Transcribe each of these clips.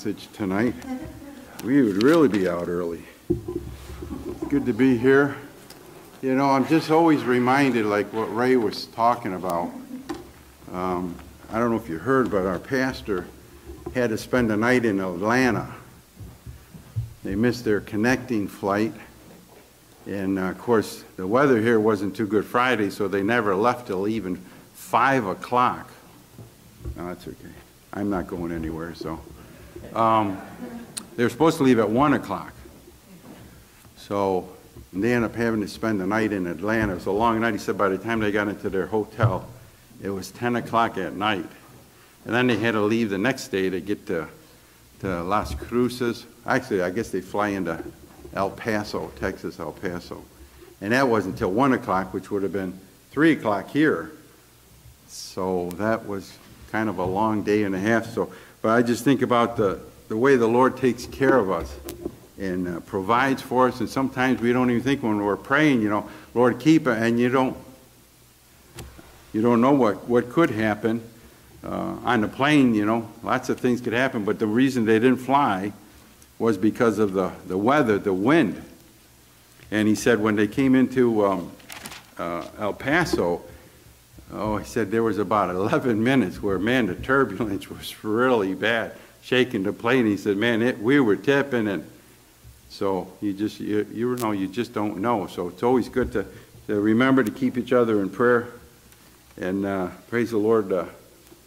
20 minute message tonight. We would really be out early. Good to be here. You know, I'm just always reminded, like what Ray was talking about. Um, I don't know if you heard, but our pastor had to spend a night in Atlanta. They missed their connecting flight. And uh, of course, the weather here wasn't too good Friday, so they never left till even 5 o'clock. No, that's okay. I'm not going anywhere, so. Um, they were supposed to leave at 1 o'clock. So they ended up having to spend the night in Atlanta. It was a long night. He said by the time they got into their hotel, it was 10 o'clock at night. And then they had to leave the next day to get to, to Las Cruces. Actually, I guess they fly into El Paso, Texas, El Paso. And that wasn't until 1 o'clock, which would have been 3 o'clock here. So that was kind of a long day and a half. So, but I just think about the, the way the Lord takes care of us and uh, provides for us. And sometimes we don't even think when we're praying, you know, Lord, keep it, and you don't, you don't know what, what could happen. Uh, on the plane, you know, lots of things could happen, but the reason they didn't fly was because of the, the weather, the wind. And he said when they came into um, uh, El Paso, oh, he said there was about 11 minutes where, man, the turbulence was really bad, shaking the plane. He said, man, it, we were tipping, and so you just, you, you know, you just don't know. So it's always good to, to remember to keep each other in prayer. And uh, praise the Lord uh,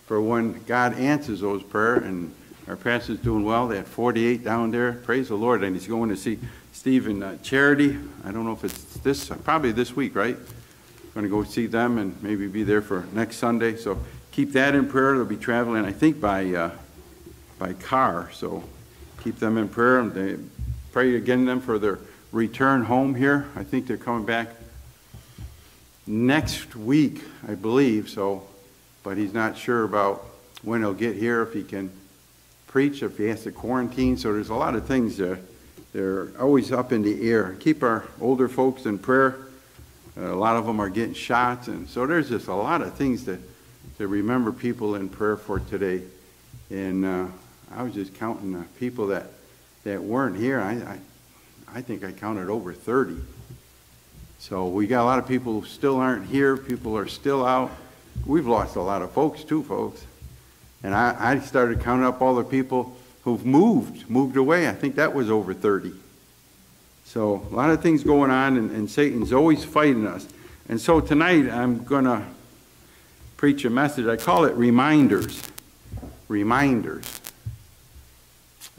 for when God answers those prayers and our pastor's doing well. They had 48 down there. Praise the Lord. And he's going to see Stephen uh, Charity. I don't know if it's this, probably this week, right? Going to go see them and maybe be there for next Sunday. So keep that in prayer. They'll be traveling, I think, by uh, by car. So keep them in prayer. And they pray again them for their return home here. I think they're coming back next week, I believe. So, but he's not sure about when he'll get here if he can preach, if he has to quarantine. So there's a lot of things that they're always up in the air. Keep our older folks in prayer. Uh, a lot of them are getting shots, and so there's just a lot of things to, to remember people in prayer for today. And uh, I was just counting the people that, that weren't here. I, I, I think I counted over 30. So we got a lot of people who still aren't here. People are still out. We've lost a lot of folks too, folks. And I, I started counting up all the people who've moved, moved away. I think that was over 30. So a lot of things going on, and, and Satan's always fighting us. And so tonight I'm going to preach a message. I call it Reminders. Reminders.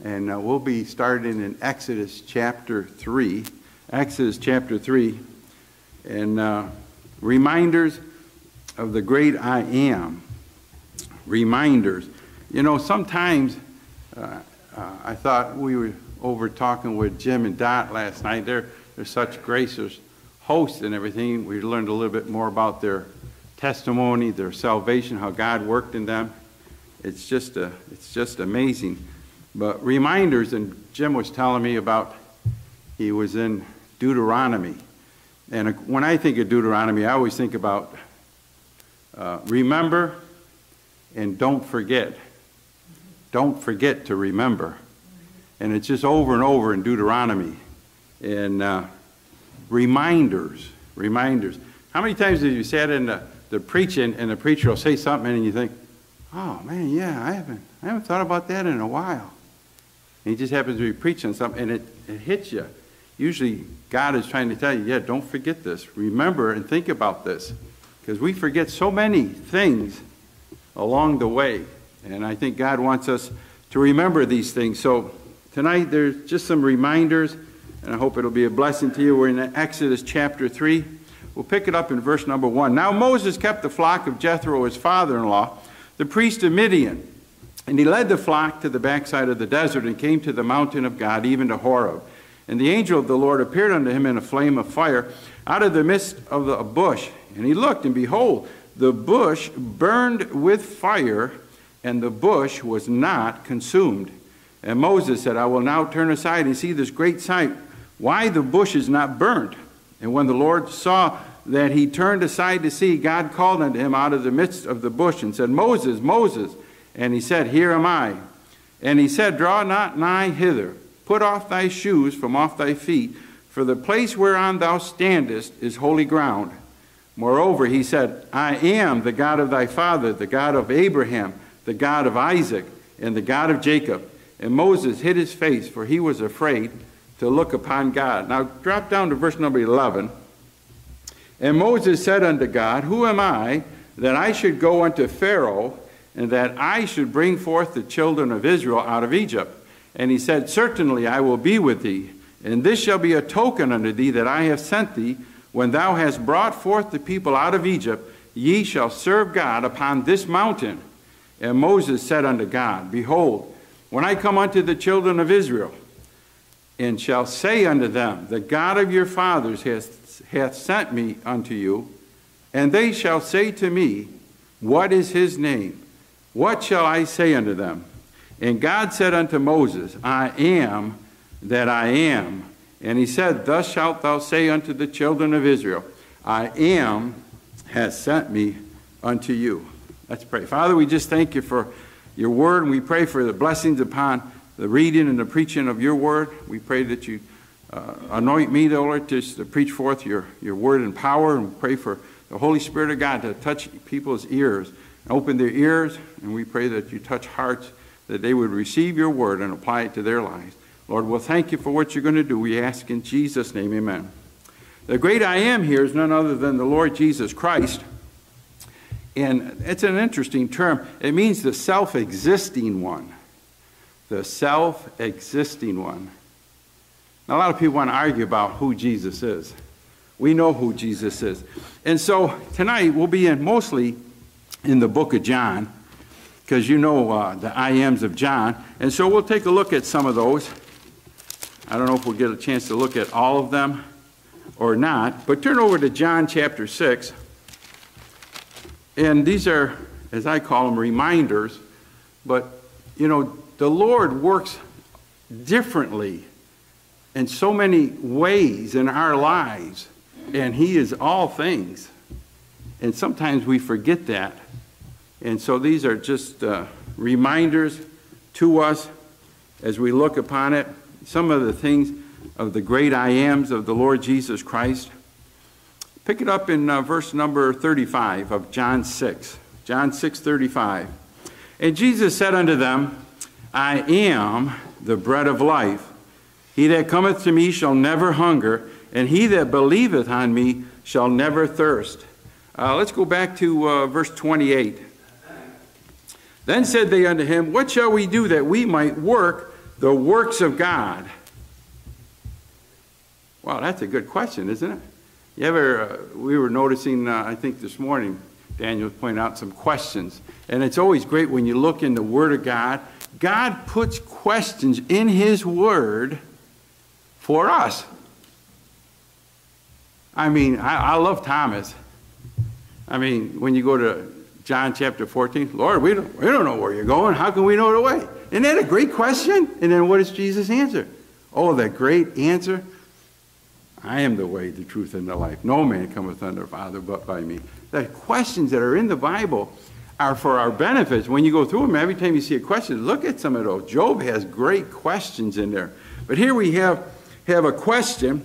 And uh, we'll be starting in Exodus chapter 3. Exodus chapter 3. And uh, reminders of the great I am reminders. You know, sometimes uh, uh, I thought we were over talking with Jim and Dot last night. They're, they're such gracious hosts and everything. We learned a little bit more about their testimony, their salvation, how God worked in them. It's just, a, it's just amazing. But reminders, and Jim was telling me about, he was in Deuteronomy. And when I think of Deuteronomy, I always think about uh, remember and don't forget. Don't forget to remember. And it's just over and over in Deuteronomy. And uh, reminders, reminders. How many times have you sat in the, the preaching and the preacher will say something and you think, oh man, yeah, I haven't, I haven't thought about that in a while. And he just happens to be preaching something and it, it hits you. Usually God is trying to tell you, yeah, don't forget this. Remember and think about this. Because we forget so many things along the way. And I think God wants us to remember these things. So tonight there's just some reminders, and I hope it'll be a blessing to you. We're in Exodus chapter 3. We'll pick it up in verse number 1. Now Moses kept the flock of Jethro, his father in law, the priest of Midian. And he led the flock to the backside of the desert and came to the mountain of God, even to Horeb. And the angel of the Lord appeared unto him in a flame of fire out of the midst of the bush. And he looked, and behold, the bush burned with fire, and the bush was not consumed. And Moses said, I will now turn aside and see this great sight, why the bush is not burnt. And when the Lord saw that he turned aside to see, God called unto him out of the midst of the bush and said, Moses, Moses. And he said, Here am I. And he said, Draw not nigh hither, put off thy shoes from off thy feet, for the place whereon thou standest is holy ground. Moreover, he said, I am the God of thy father, the God of Abraham, the God of Isaac, and the God of Jacob. And Moses hid his face, for he was afraid to look upon God. Now, drop down to verse number 11. And Moses said unto God, Who am I that I should go unto Pharaoh, and that I should bring forth the children of Israel out of Egypt? And he said, Certainly I will be with thee, and this shall be a token unto thee that I have sent thee when thou hast brought forth the people out of Egypt, ye shall serve God upon this mountain. And Moses said unto God, Behold, when I come unto the children of Israel, and shall say unto them, The God of your fathers hath, hath sent me unto you, and they shall say to me, What is his name? What shall I say unto them? And God said unto Moses, I am that I am. And he said, Thus shalt thou say unto the children of Israel, I am has sent me unto you. Let's pray. Father, we just thank you for your word, and we pray for the blessings upon the reading and the preaching of your word. We pray that you uh, anoint me, Lord, to, to preach forth your, your word in power, and pray for the Holy Spirit of God to touch people's ears and open their ears, and we pray that you touch hearts that they would receive your word and apply it to their lives. Lord, we'll thank you for what you're going to do. We ask in Jesus' name, amen. The great I am here is none other than the Lord Jesus Christ. And it's an interesting term. It means the self existing one. The self existing one. Now, a lot of people want to argue about who Jesus is. We know who Jesus is. And so tonight we'll be in mostly in the book of John, because you know uh, the I ams of John. And so we'll take a look at some of those. I don't know if we'll get a chance to look at all of them or not, but turn over to John chapter 6. And these are, as I call them, reminders. But, you know, the Lord works differently in so many ways in our lives, and He is all things. And sometimes we forget that. And so these are just uh, reminders to us as we look upon it some of the things of the great I ams of the Lord Jesus Christ. Pick it up in uh, verse number 35 of John 6. John 6 35. And Jesus said unto them, I am the bread of life. He that cometh to me shall never hunger, and he that believeth on me shall never thirst. Uh, let's go back to uh, verse 28. Then said they unto him, What shall we do that we might work the works of God? Well, that's a good question, isn't it? You ever, uh, we were noticing, uh, I think this morning, Daniel pointing out some questions. And it's always great when you look in the Word of God. God puts questions in His Word for us. I mean, I, I love Thomas. I mean, when you go to John chapter 14, Lord, we don't, we don't know where you're going. How can we know the way? Isn't that a great question? And then what does Jesus answer? Oh, that great answer. I am the way, the truth, and the life. No man cometh unto the Father but by me. The questions that are in the Bible are for our benefits. When you go through them, every time you see a question, look at some of those. Job has great questions in there. But here we have, have a question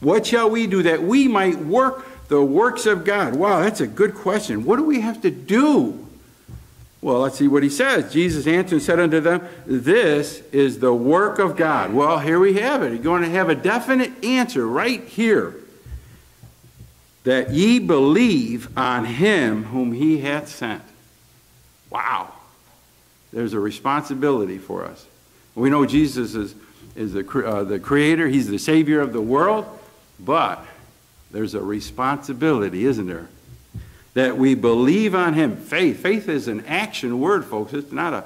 What shall we do that we might work the works of God? Wow, that's a good question. What do we have to do? Well, let's see what he says. Jesus answered and said unto them, This is the work of God. Well, here we have it. You're going to have a definite answer right here. That ye believe on him whom he hath sent. Wow. There's a responsibility for us. We know Jesus is, is the, uh, the creator, he's the savior of the world, but there's a responsibility, isn't there? that we believe on him. Faith. Faith is an action word, folks. It's not a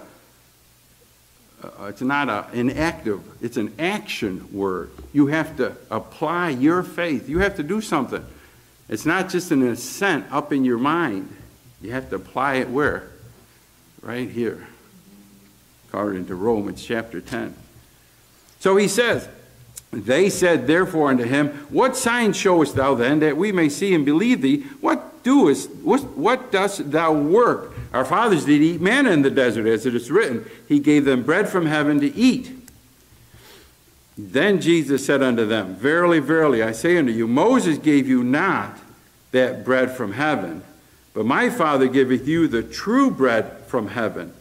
uh, it's not a, an active, it's an action word. You have to apply your faith. You have to do something. It's not just an assent up in your mind. You have to apply it where? Right here. According to Romans chapter 10. So he says, They said therefore unto him, What sign showest thou then that we may see and believe thee? What doest, what, what dost thou work? Our fathers did eat manna in the desert, as it is written, He gave them bread from heaven to eat. Then Jesus said unto them, Verily, verily, I say unto you, Moses gave you not that bread from heaven, but my Father giveth you the true bread from heaven.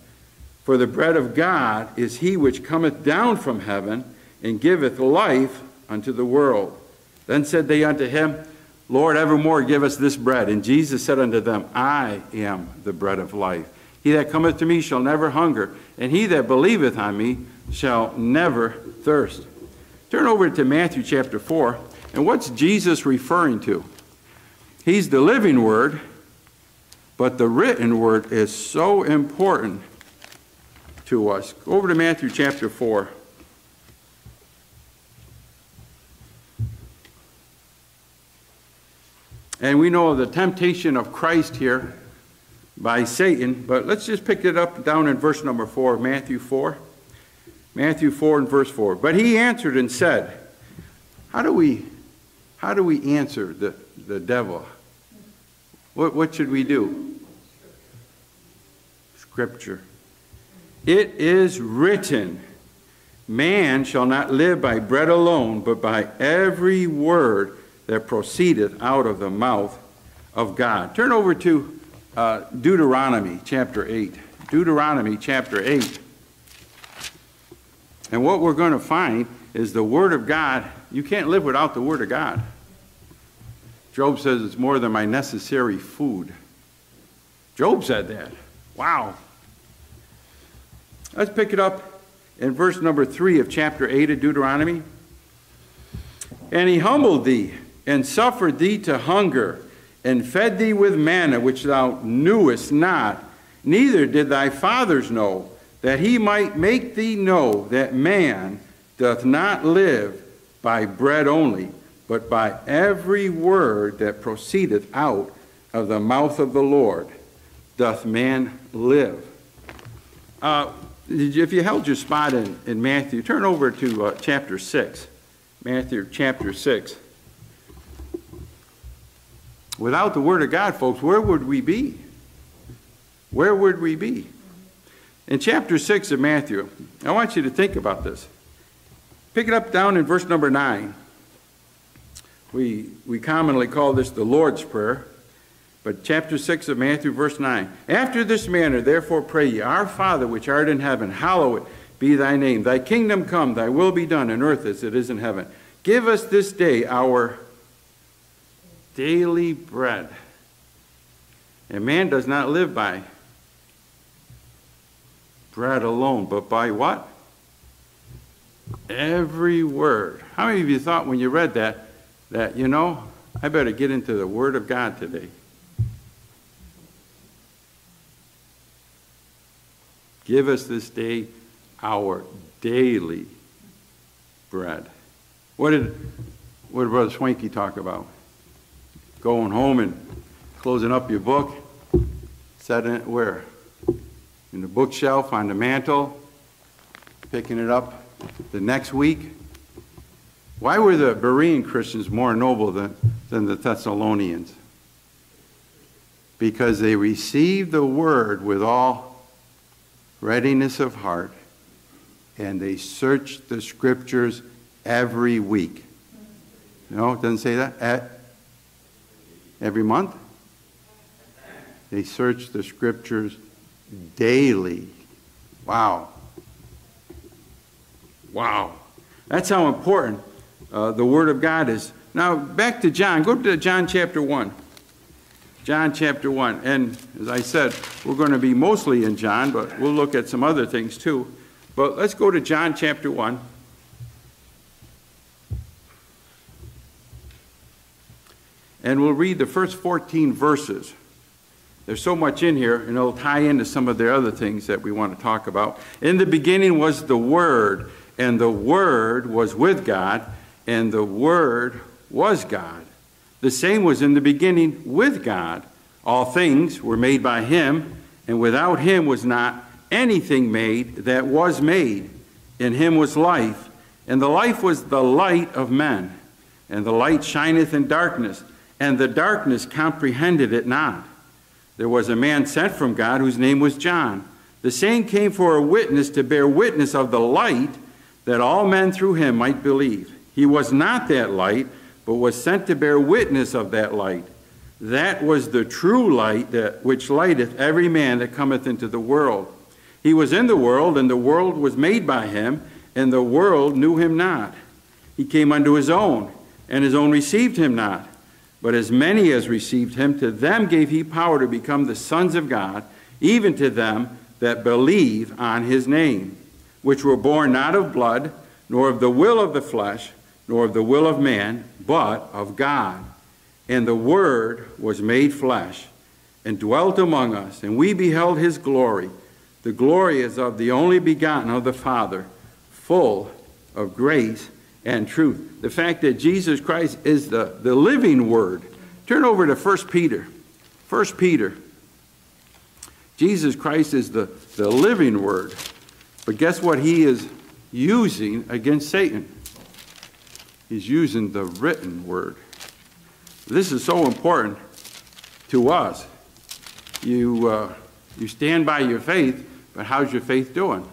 For the bread of God is he which cometh down from heaven and giveth life unto the world. Then said they unto him, Lord, evermore give us this bread. And Jesus said unto them, I am the bread of life. He that cometh to me shall never hunger, and he that believeth on me shall never thirst. Turn over to Matthew chapter 4. And what's Jesus referring to? He's the living word, but the written word is so important to us. Go over to Matthew chapter 4. And we know of the temptation of Christ here by Satan, but let's just pick it up down in verse number 4, of Matthew 4. Matthew 4 and verse 4. But he answered and said, How do we, how do we answer the, the devil? What, what should we do? Scripture. It is written, Man shall not live by bread alone, but by every word that proceedeth out of the mouth of God. Turn over to uh, Deuteronomy chapter 8. Deuteronomy chapter 8. And what we're going to find is the Word of God. You can't live without the Word of God. Job says it's more than my necessary food. Job said that. Wow. Let's pick it up in verse number 3 of chapter 8 of Deuteronomy. And he humbled thee and suffered thee to hunger and fed thee with manna which thou knewest not, neither did thy fathers know that he might make thee know that man doth not live by bread only, but by every word that proceedeth out of the mouth of the Lord doth man live. Uh, if you held your spot in, in Matthew, turn over to uh, chapter 6. Matthew chapter 6. Without the Word of God, folks, where would we be? Where would we be? In chapter 6 of Matthew, I want you to think about this. Pick it up down in verse number 9. We, we commonly call this the Lord's Prayer, but chapter 6 of Matthew, verse 9. After this manner, therefore, pray ye, Our Father which art in heaven, hallowed be thy name. Thy kingdom come, thy will be done in earth as it is in heaven. Give us this day our daily bread. And man does not live by bread alone, but by what? Every word. How many of you thought when you read that, that, you know, I better get into the Word of God today? Give us this day our daily bread. What did, what did Brother Swanky talk about? Going home and closing up your book, setting it where? in the bookshelf on the mantle, picking it up the next week. Why were the Berean Christians more noble than, than the Thessalonians? Because they received the word with all readiness of heart and they searched the scriptures every week. No, it doesn't say that. Every month? They searched the scriptures daily. Wow. Wow. That's how important uh, the Word of God is. Now, back to John. Go to John chapter 1. John chapter 1. And as I said, we're going to be mostly in John, but we'll look at some other things too. But let's go to John chapter 1. And we'll read the first 14 verses. There's so much in here, and it'll tie into some of the other things that we want to talk about. In the beginning was the Word, and the Word was with God, and the Word was God. The same was in the beginning with God. All things were made by Him, and without Him was not anything made that was made. In Him was life, and the life was the light of men. And the light shineth in darkness, and the darkness comprehended it not. there was a man sent from God whose name was John. The same came for a witness to bear witness of the light, that all men through him might believe. He was not that light, but was sent to bear witness of that light. That was the true light that which lighteth every man that cometh into the world. He was in the world, and the world was made by him, and the world knew him not. He came unto his own, and his own received him not. But as many as received him, to them gave he power to become the sons of God, even to them that believe on his name, which were born not of blood, nor of the will of the flesh, nor of the will of man, but of God. And the Word was made flesh and dwelt among us, and we beheld his glory. The glory is of the only begotten of the Father, full of grace and truth. The fact that Jesus Christ is the, the living Word. Turn over to 1 Peter. 1 Peter. Jesus Christ is the, the living Word. But guess what he is using against Satan? He's using the written Word. This is so important to us. You, uh, you stand by your faith, but how's your faith doing?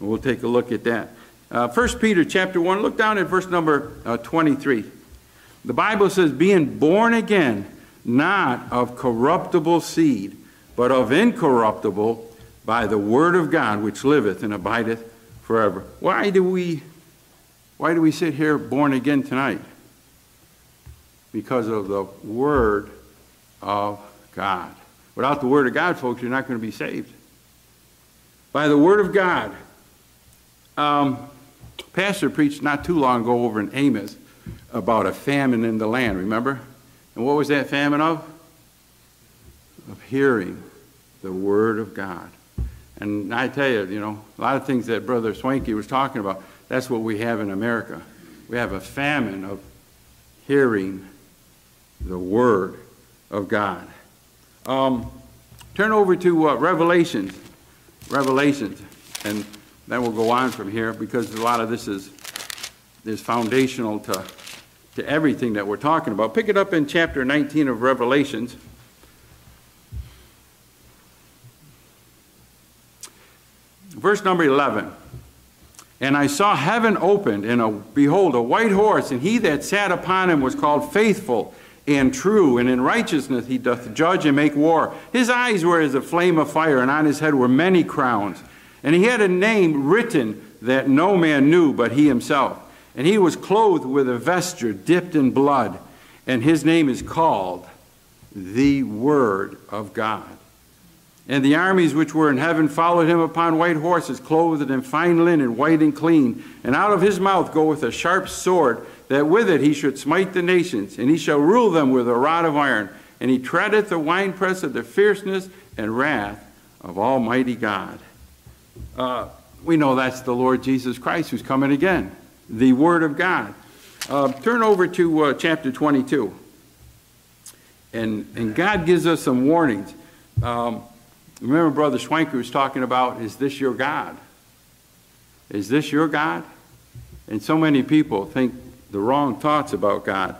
We'll take a look at that. Uh, 1 Peter chapter 1, look down at verse number uh, 23. The Bible says, being born again, not of corruptible seed, but of incorruptible, by the word of God, which liveth and abideth forever. Why do we why do we sit here born again tonight? Because of the Word of God. Without the Word of God, folks, you're not going to be saved. By the Word of God. Um, Pastor preached not too long ago over in Amos about a famine in the land, remember? And what was that famine of? Of hearing the Word of God. And I tell you, you know, a lot of things that Brother Swanky was talking about, that's what we have in America. We have a famine of hearing the Word of God. Um, turn over to uh, Revelations. Revelations. And then we'll go on from here because a lot of this is, is foundational to, to everything that we're talking about. Pick it up in chapter 19 of Revelations. Verse number 11. And I saw heaven opened, and a, behold, a white horse, and he that sat upon him was called faithful and true, and in righteousness he doth judge and make war. His eyes were as a flame of fire, and on his head were many crowns. And he had a name written that no man knew but he himself. And he was clothed with a vesture dipped in blood, and his name is called the Word of God. And the armies which were in heaven followed him upon white horses, clothed in fine linen, white and clean. And out of his mouth goeth a sharp sword, that with it he should smite the nations, and he shall rule them with a rod of iron. And he treadeth the winepress of the fierceness and wrath of Almighty God. Uh, we know that's the Lord Jesus Christ who's coming again, the Word of God. Uh, turn over to uh, chapter 22. And, and God gives us some warnings. Um, Remember, Brother Schwenker was talking about, is this your God? Is this your God? And so many people think the wrong thoughts about God.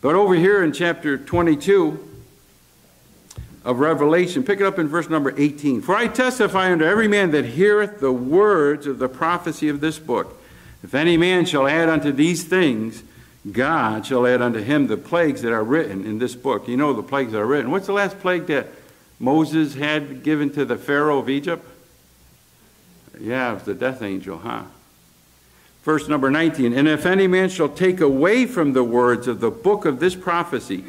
But over here in chapter 22 of Revelation, pick it up in verse number 18. For I testify unto every man that heareth the words of the prophecy of this book. If any man shall add unto these things, God shall add unto him the plagues that are written in this book. You know the plagues that are written. What's the last plague that Moses had given to the Pharaoh of Egypt? Yeah, it was the death angel, huh? Verse number 19 And if any man shall take away from the words of the book of this prophecy,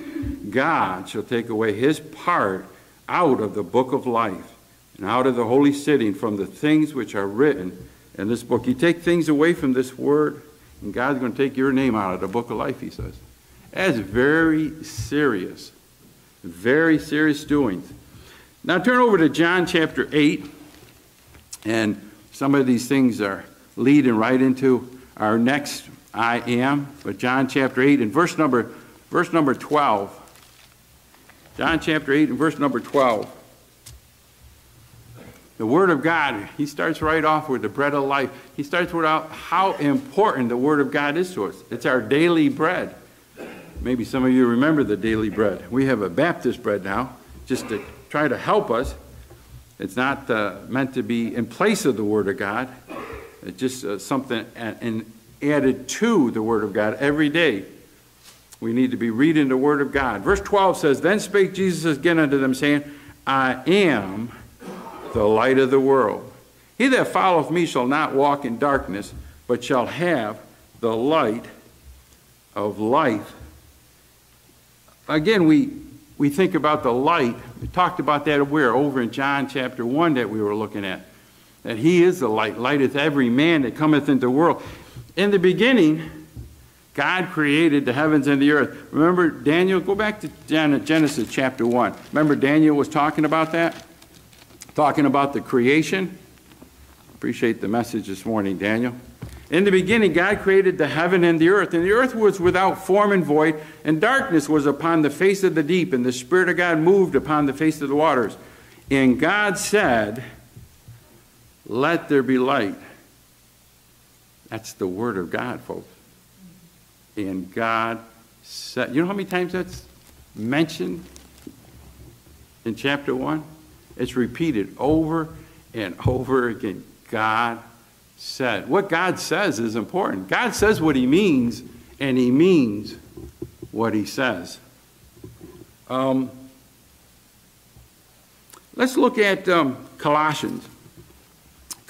God shall take away his part out of the book of life and out of the holy city and from the things which are written in this book. You take things away from this word, and God's going to take your name out of the book of life, he says. That's very serious. Very serious doings. Now turn over to John chapter 8, and some of these things are leading right into our next I am. But John chapter 8 and verse number, verse number 12. John chapter 8 and verse number 12. The Word of God, he starts right off with the bread of life. He starts with how important the Word of God is to us. It's our daily bread. Maybe some of you remember the daily bread. We have a Baptist bread now, just to try to help us. It's not uh, meant to be in place of the Word of God. It's just uh, something and added to the Word of God every day. We need to be reading the Word of God. Verse 12 says, Then spake Jesus again unto them, saying, I am the light of the world. He that followeth me shall not walk in darkness, but shall have the light of life. Again, we, we think about the light. We talked about that where? Over in John chapter 1 that we were looking at. That he is the light, lighteth every man that cometh into the world. In the beginning, God created the heavens and the earth. Remember Daniel? Go back to Genesis chapter 1. Remember Daniel was talking about that? Talking about the creation? Appreciate the message this morning, Daniel. In the beginning, God created the heaven and the earth, and the earth was without form and void, and darkness was upon the face of the deep, and the Spirit of God moved upon the face of the waters. And God said, Let there be light. That's the Word of God, folks. And God said, You know how many times that's mentioned in chapter 1? It's repeated over and over again. God said. What God says is important. God says what he means, and he means what he says. Um, let's look at um, Colossians.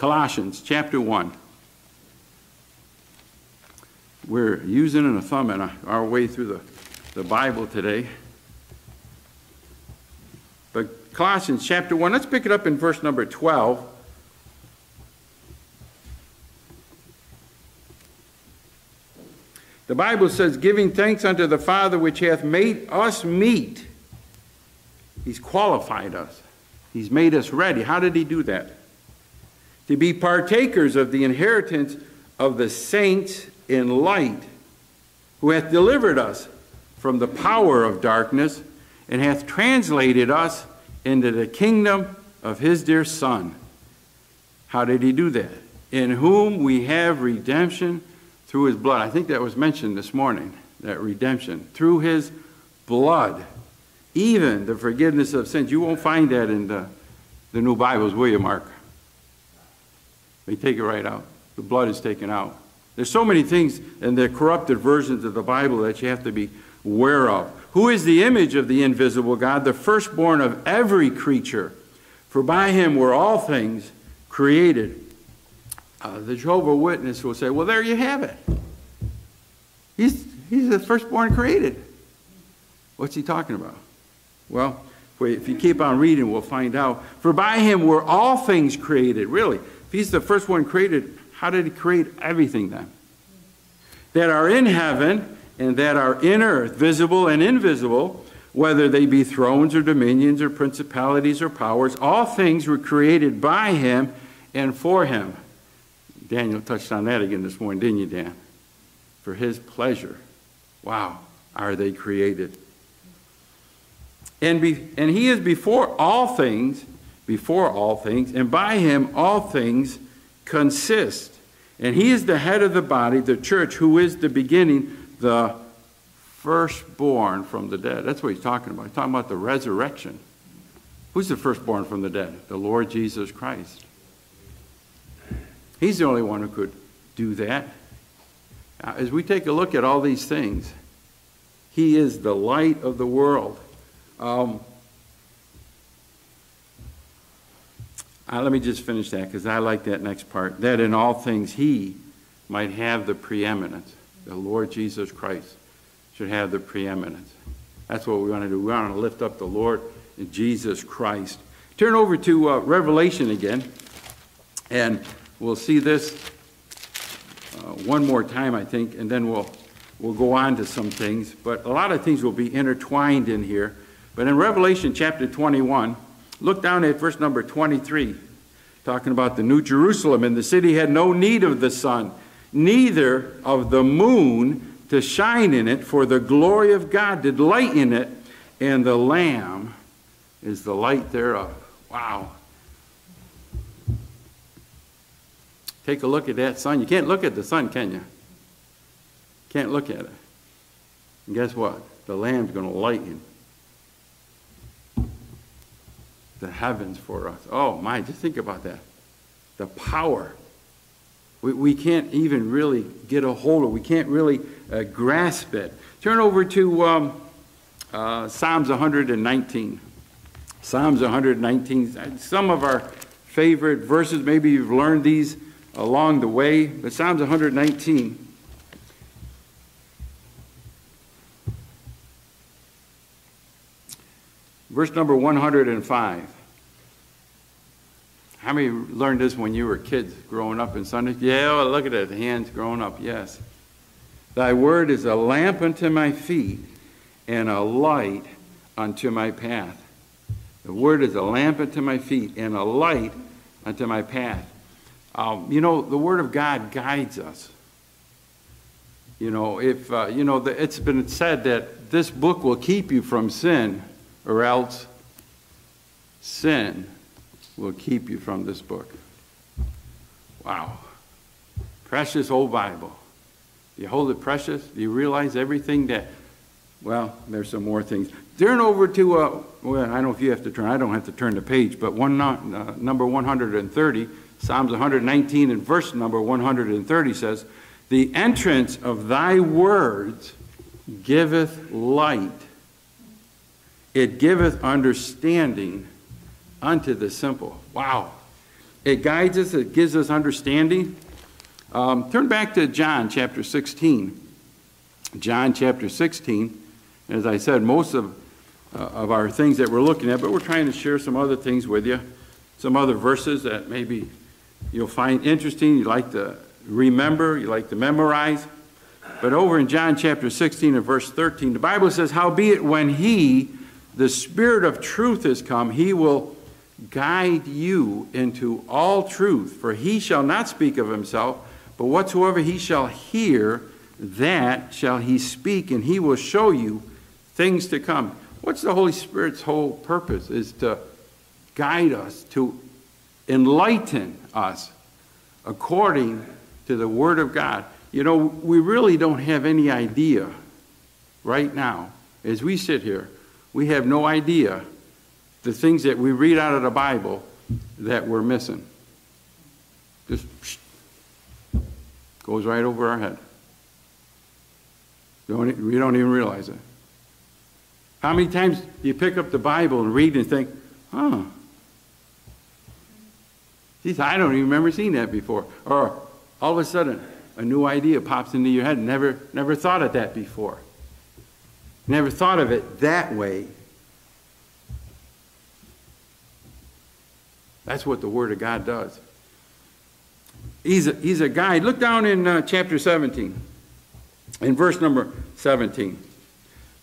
Colossians chapter 1. We're using a thumb in our way through the, the Bible today. But Colossians chapter 1, let's pick it up in verse number 12. The Bible says, giving thanks unto the Father which hath made us meet. He's qualified us. He's made us ready. How did he do that? To be partakers of the inheritance of the saints in light, who hath delivered us from the power of darkness, and hath translated us into the kingdom of his dear Son. How did he do that? In whom we have redemption through his blood. I think that was mentioned this morning, that redemption. Through his blood, even the forgiveness of sins. You won't find that in the, the new Bibles, will you, Mark? They take it right out. The blood is taken out. There's so many things in the corrupted versions of the Bible that you have to be aware of. Who is the image of the invisible God, the firstborn of every creature? For by him were all things created uh, the Jehovah Witness will say, well, there you have it. He's, he's the firstborn created. What's he talking about? Well, if you keep on reading, we'll find out. For by him were all things created. Really, he's the first one created, how did he create everything then? That are in heaven and that are in earth, visible and invisible, whether they be thrones or dominions or principalities or powers, all things were created by him and for him. Daniel touched on that again this morning, didn't you, Dan? For his pleasure. Wow, are they created? And, be, and he is before all things, before all things, and by him all things consist. And he is the head of the body, the church, who is the beginning, the firstborn from the dead. That's what he's talking about. He's talking about the resurrection. Who's the firstborn from the dead? The Lord Jesus Christ. He's the only one who could do that. As we take a look at all these things, He is the light of the world. Um, uh, let me just finish that because I like that next part. That in all things He might have the preeminence. The Lord Jesus Christ should have the preeminence. That's what we want to do. We want to lift up the Lord and Jesus Christ. Turn over to uh, Revelation again. And We'll see this uh, one more time, I think, and then we'll, we'll go on to some things. But a lot of things will be intertwined in here. But in Revelation chapter 21, look down at verse number 23, talking about the New Jerusalem. And the city had no need of the sun, neither of the moon to shine in it, for the glory of God did light in it, and the Lamb is the light thereof. Wow. Take a look at that sun. You can't look at the sun, can you? Can't look at it. And guess what? The Lamb's going to lighten the heavens for us. Oh, my, just think about that. The power. We, we can't even really get a hold of we can't really uh, grasp it. Turn over to um, uh, Psalms 119. Psalms 119. Some of our favorite verses, maybe you've learned these along the way, but Psalms 119. Verse number 105. How many learned this when you were kids growing up in Sunday? Yeah, look at it. Hands growing up. Yes. Thy word is a lamp unto my feet and a light unto my path. The word is a lamp unto my feet and a light unto my path. Um, you know, the word of God guides us. You know, if, uh, you know, the, it's been said that this book will keep you from sin or else sin will keep you from this book. Wow. Precious old Bible. You hold it precious? Do you realize everything that, well, there's some more things. Turn over to, uh, well, I don't know if you have to turn, I don't have to turn the page, but one, uh, number 130, Psalms 119 and verse number 130 says, The entrance of thy words giveth light it giveth understanding unto the simple. Wow. It guides us, it gives us understanding. Um, turn back to John chapter 16. John chapter 16. As I said, most of, uh, of our things that we're looking at, but we're trying to share some other things with you, some other verses that maybe you'll find interesting, you like to remember, you like to memorize. But over in John chapter 16 and verse 13, the Bible says, Howbeit when he, the Spirit of truth is come, he will guide you into all truth. For he shall not speak of himself, but whatsoever he shall hear, that shall he speak, and he will show you things to come. What's the Holy Spirit's whole purpose? Is to guide us, to enlighten us according to the Word of God. You know, we really don't have any idea right now, as we sit here, we have no idea the things that we read out of the Bible that we're missing. Just goes right over our head. Don't, we don't even realize it. How many times do you pick up the Bible and read and think, huh? Geez, I don't even remember seeing that before. Or all of a sudden, a new idea pops into your head. Never, never thought of that before. Never thought of it that way. That's what the Word of God does. He's a, he's a guide. Look down in uh, chapter 17, in verse number 17.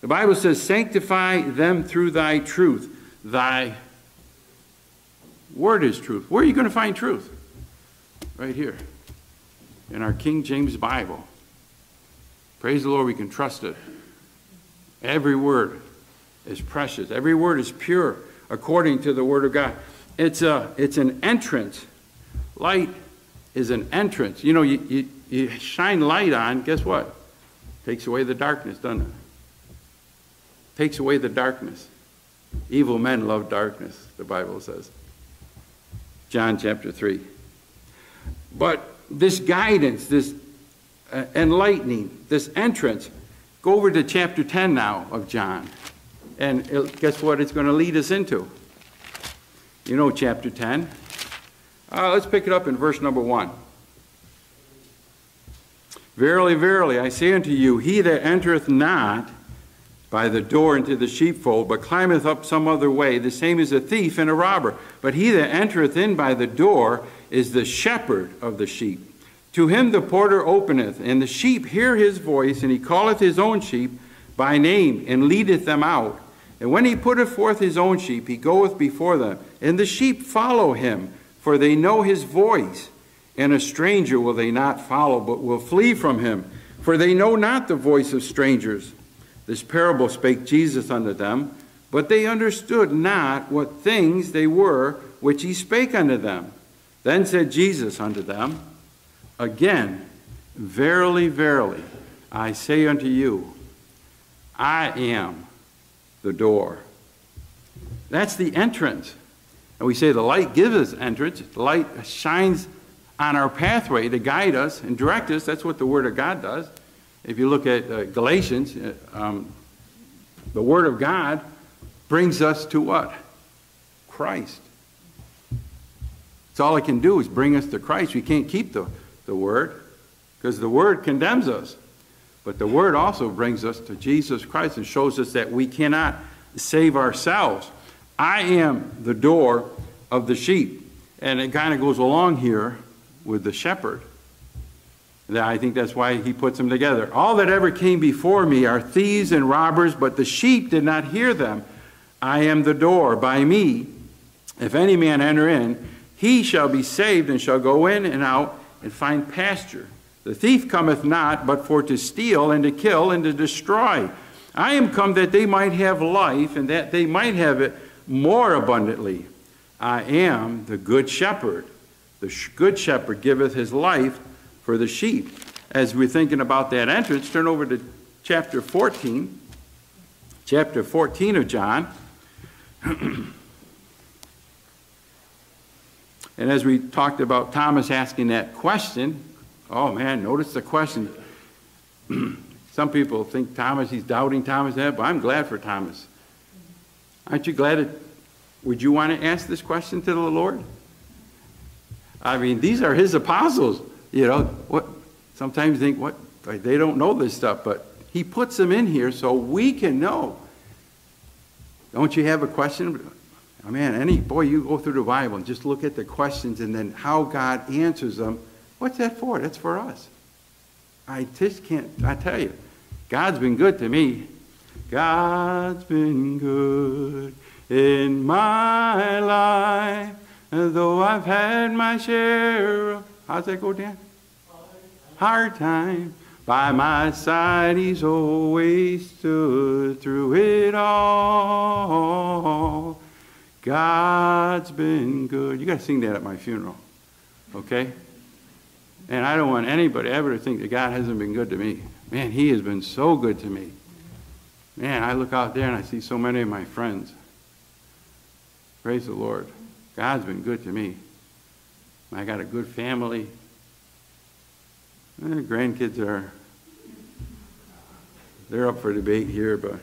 The Bible says, Sanctify them through thy truth. Thy word is truth. Where are you going to find truth? Right here, in our King James Bible. Praise the Lord, we can trust it. Every word is precious. Every word is pure according to the Word of God. It's, a, it's an entrance. Light is an entrance. You know, you, you, you shine light on, guess what? Takes away the darkness, doesn't it? Takes away the darkness. Evil men love darkness, the Bible says. John chapter 3. But this guidance, this uh, enlightening, this entrance, Go over to chapter 10 now of John. And guess what it's going to lead us into? You know chapter 10. Uh, let's pick it up in verse number 1. Verily, verily, I say unto you, he that entereth not by the door into the sheepfold, but climbeth up some other way, the same is a thief and a robber. But he that entereth in by the door is the shepherd of the sheep. To him the porter openeth, and the sheep hear his voice, and he calleth his own sheep by name, and leadeth them out. And when he putteth forth his own sheep, he goeth before them, and the sheep follow him, for they know his voice. And a stranger will they not follow, but will flee from him, for they know not the voice of strangers. This parable spake Jesus unto them, but they understood not what things they were which he spake unto them. Then said Jesus unto them, Again, verily, verily, I say unto you, I am the door. That's the entrance. And we say the light gives us entrance. The light shines on our pathway to guide us and direct us. That's what the Word of God does. If you look at uh, Galatians, uh, um, the Word of God brings us to what? Christ. It's all it can do is bring us to Christ. We can't keep the, the Word because the Word condemns us. But the Word also brings us to Jesus Christ and shows us that we cannot save ourselves. I am the door of the sheep. And it kind of goes along here with the shepherd. I think that's why he puts them together. All that ever came before me are thieves and robbers, but the sheep did not hear them. I am the door. By me, if any man enter in, he shall be saved and shall go in and out and find pasture. The thief cometh not but for to steal and to kill and to destroy. I am come that they might have life and that they might have it more abundantly. I am the good shepherd. The good shepherd giveth his life for the sheep. As we're thinking about that entrance, turn over to chapter 14. Chapter 14 of John. and as we talked about Thomas asking that question, oh man, notice the question. Some people think Thomas, he's doubting Thomas, but I'm glad for Thomas. Aren't you glad? It, would you want to ask this question to the Lord? I mean, these are his apostles. You know, what? Sometimes think, what? They don't know this stuff, but he puts them in here so we can know. Don't you have a question? Oh, man, any boy, you go through the Bible and just look at the questions and then how God answers them. What's that for? That's for us. I just can't, I tell you, God's been good to me. God's been good in my life, though I've had my share of, how's that go, Dan? Hard time. By my side, he's always stood through it all. God's been good. You got to sing that at my funeral, okay? And I don't want anybody ever to think that God hasn't been good to me. Man, He has been so good to me. Man, I look out there and I see so many of my friends. Praise the Lord. God's been good to me. I got a good family. The grandkids are, they're up for debate here, but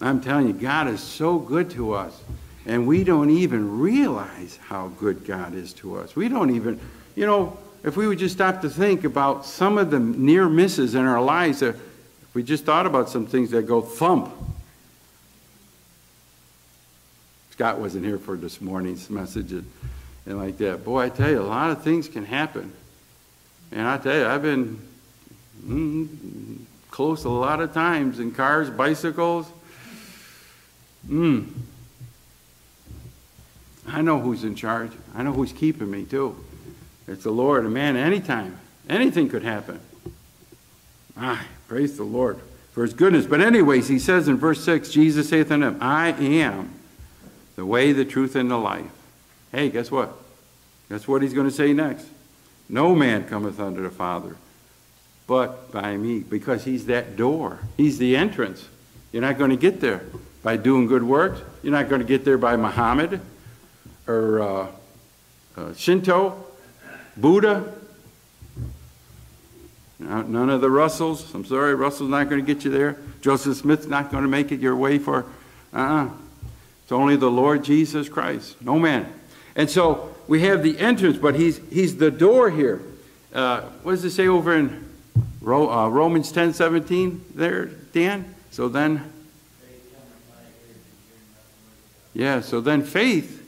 I'm telling you, God is so good to us. And we don't even realize how good God is to us. We don't even, you know, if we would just stop to think about some of the near misses in our lives, if we just thought about some things that go thump. Scott wasn't here for this morning's message and, and like that. Boy, I tell you, a lot of things can happen. And I tell you, I've been mm, close a lot of times in cars, bicycles. Mm. I know who's in charge. I know who's keeping me, too. It's the Lord. And man, anytime, anything could happen. Ah, praise the Lord for his goodness. But, anyways, he says in verse 6 Jesus saith unto him, I am the way, the truth, and the life. Hey, guess what? Guess what he's going to say next? No man cometh unto the Father but by me, because he's that door. He's the entrance. You're not going to get there by doing good works. You're not going to get there by Muhammad or uh, uh, Shinto Buddha. None of the Russells. I'm sorry, Russell's not going to get you there. Joseph Smith's not going to make it your way for. Uh-uh. It's only the Lord Jesus Christ. No man. And so we have the entrance, but he's, he's the door here. Uh, what does it say over in Ro, uh, Romans 10 17 there, Dan? So then. Yeah, so then faith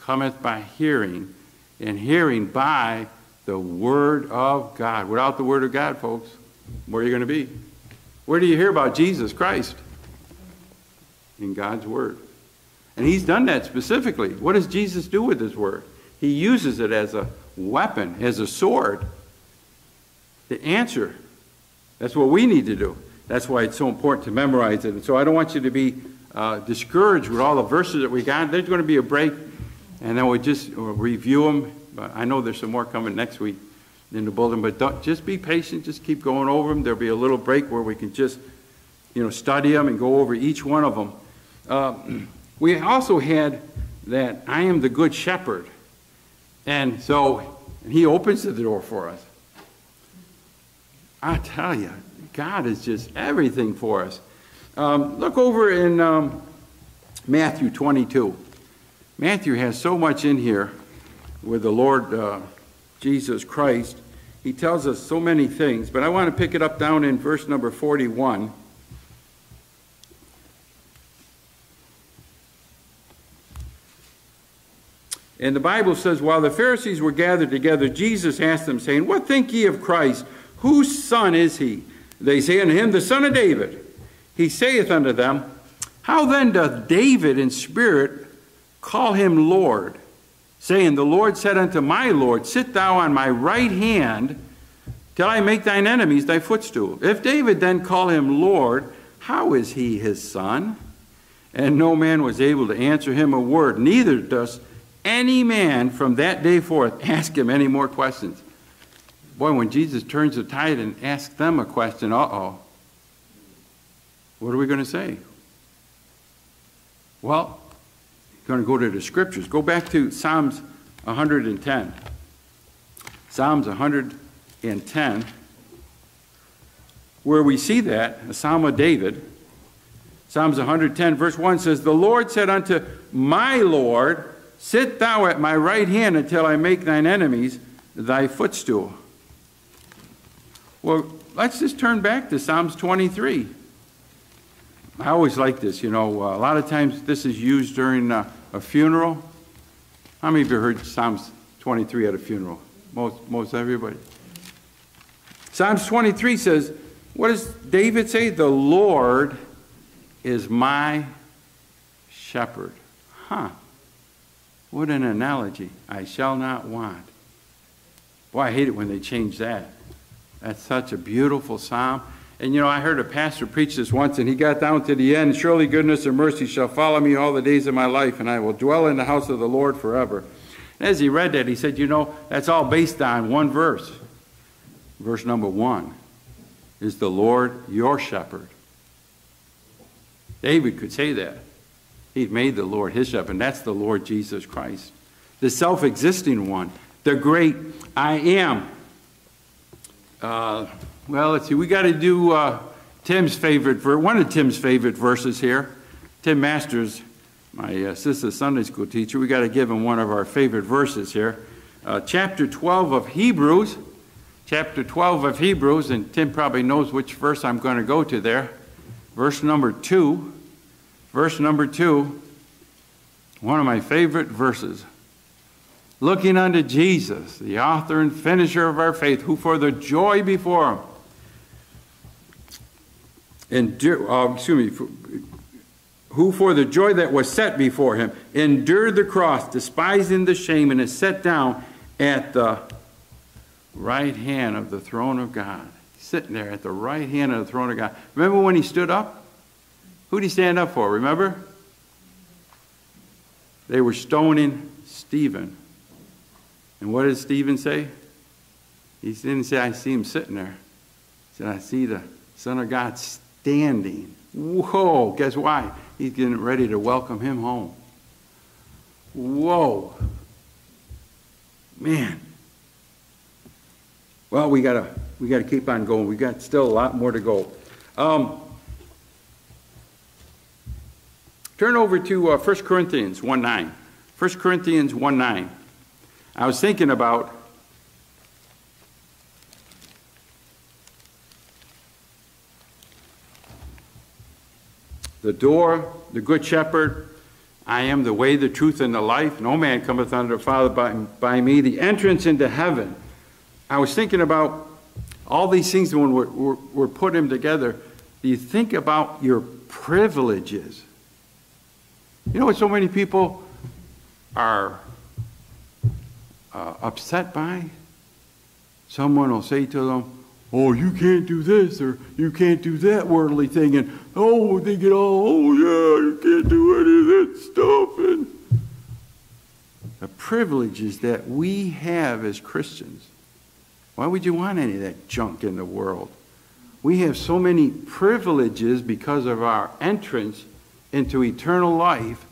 cometh by hearing, and hearing by the Word of God. Without the Word of God, folks, where are you going to be? Where do you hear about Jesus Christ? In God's Word. And He's done that specifically. What does Jesus do with His Word? He uses it as a weapon, as a sword, to answer. That's what we need to do. That's why it's so important to memorize it. And so I don't want you to be uh, discouraged with all the verses that we got. There's going to be a break and then we'll just review them. But I know there's some more coming next week in the bulletin, but just be patient. Just keep going over them. There'll be a little break where we can just you know, study them and go over each one of them. Uh, we also had that I am the good shepherd. And so he opens the door for us. I tell you, God is just everything for us. Um, look over in um, Matthew 22. Matthew has so much in here with the Lord uh, Jesus Christ. He tells us so many things, but I want to pick it up down in verse number 41. And the Bible says, While the Pharisees were gathered together, Jesus asked them, saying, What think ye of Christ? Whose son is he? They say unto him, The son of David. He saith unto them, How then doth David in spirit call him Lord? Saying, The Lord said unto my Lord, Sit thou on my right hand till I make thine enemies thy footstool. If David then call him Lord, how is he his son? And no man was able to answer him a word, neither does any man from that day forth ask him any more questions. Boy, when Jesus turns the tide and asks them a question, uh oh, what are we going to say? Well, going to go to the scriptures. Go back to Psalms 110. Psalms 110, where we see that, a psalm of David. Psalms 110, verse 1 says, The Lord said unto my Lord, Sit thou at my right hand until I make thine enemies thy footstool. Well, let's just turn back to Psalms 23. I always like this, you know, uh, a lot of times this is used during uh, a funeral. How many of you heard Psalms 23 at a funeral? Most, most everybody. Psalms 23 says, what does David say? The Lord is my shepherd. Huh. What an analogy. I shall not want. Boy, I hate it when they change that. That's such a beautiful psalm. And you know, I heard a pastor preach this once, and he got down to the end Surely goodness and mercy shall follow me all the days of my life, and I will dwell in the house of the Lord forever. And as he read that, he said, You know, that's all based on one verse. Verse number one is the Lord your shepherd. David could say that. He'd made the Lord his shepherd, and that's the Lord Jesus Christ, the self existing one, the great I am. Uh, well, let's see, we got to do uh, Tim's favorite, one of Tim's favorite verses here. Tim Masters, my uh, sister Sunday school teacher, we got to give him one of our favorite verses here. Uh, chapter 12 of Hebrews, chapter 12 of Hebrews, and Tim probably knows which verse I'm going to go to there. Verse number 2. Verse number two, one of my favorite verses. Looking unto Jesus, the author and finisher of our faith, who for the joy before him, endured, uh, excuse me, who for the joy that was set before him endured the cross, despising the shame, and is set down at the right hand of the throne of God. Sitting there at the right hand of the throne of God. Remember when he stood up? Who did he stand up for? Remember? They were stoning Stephen. And what did Stephen say? He didn't say, I see him sitting there. He said, I see the Son of God standing. Whoa, guess why? He's getting ready to welcome him home. Whoa. Man. Well, we gotta we gotta keep on going. We got still a lot more to go. Um, Turn over to uh, 1 Corinthians 1 9. 1 Corinthians 1 9. I was thinking about the door, the good shepherd. I am the way, the truth, and the life. No man cometh unto the Father by, by me. The entrance into heaven. I was thinking about all these things when we're, we're, we're putting them together. You think about your privileges? You know what so many people are uh, upset by? Someone will say to them, Oh, you can't do this or you can't do that worldly thing. And oh, they get all, oh, yeah, you can't do any of that stuff. And the privileges that we have as Christians. Why would you want any of that junk in the world? we have so many privileges because of our entrance into eternal life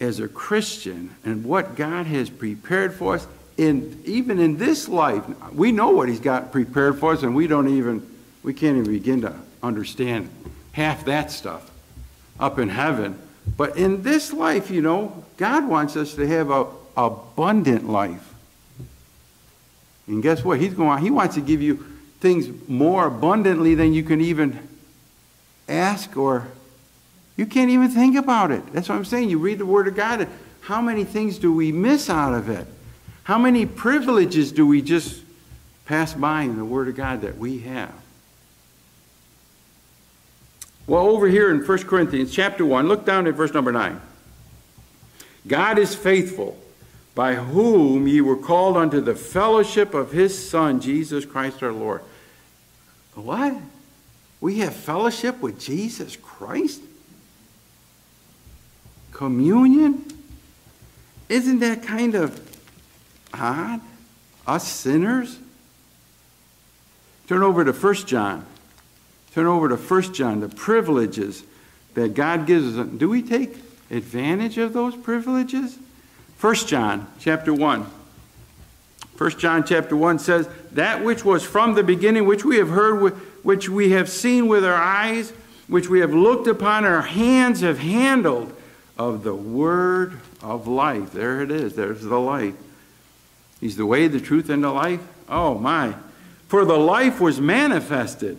as a Christian and what God has prepared for us in even in this life. We know what he's got prepared for us and we don't even we can't even begin to understand half that stuff up in heaven. But in this life, you know, God wants us to have a abundant life. And guess what? He's going he wants to give you things more abundantly than you can even ask or you can't even think about it. That's what I'm saying. You read the Word of God, how many things do we miss out of it? How many privileges do we just pass by in the Word of God that we have? Well, over here in 1 Corinthians chapter 1, look down at verse number 9. God is faithful, by whom ye were called unto the fellowship of his Son, Jesus Christ our Lord. What? We have fellowship with Jesus Christ? Communion? Isn't that kind of odd? Us sinners? Turn over to 1 John. Turn over to 1 John, the privileges that God gives us. Do we take advantage of those privileges? 1 John chapter 1. 1 John chapter 1 says, That which was from the beginning, which we have heard, which we have seen with our eyes, which we have looked upon, our hands have handled of the word of life. There it is. There's the life. He's the way, the truth, and the life. Oh, my. For the life was manifested,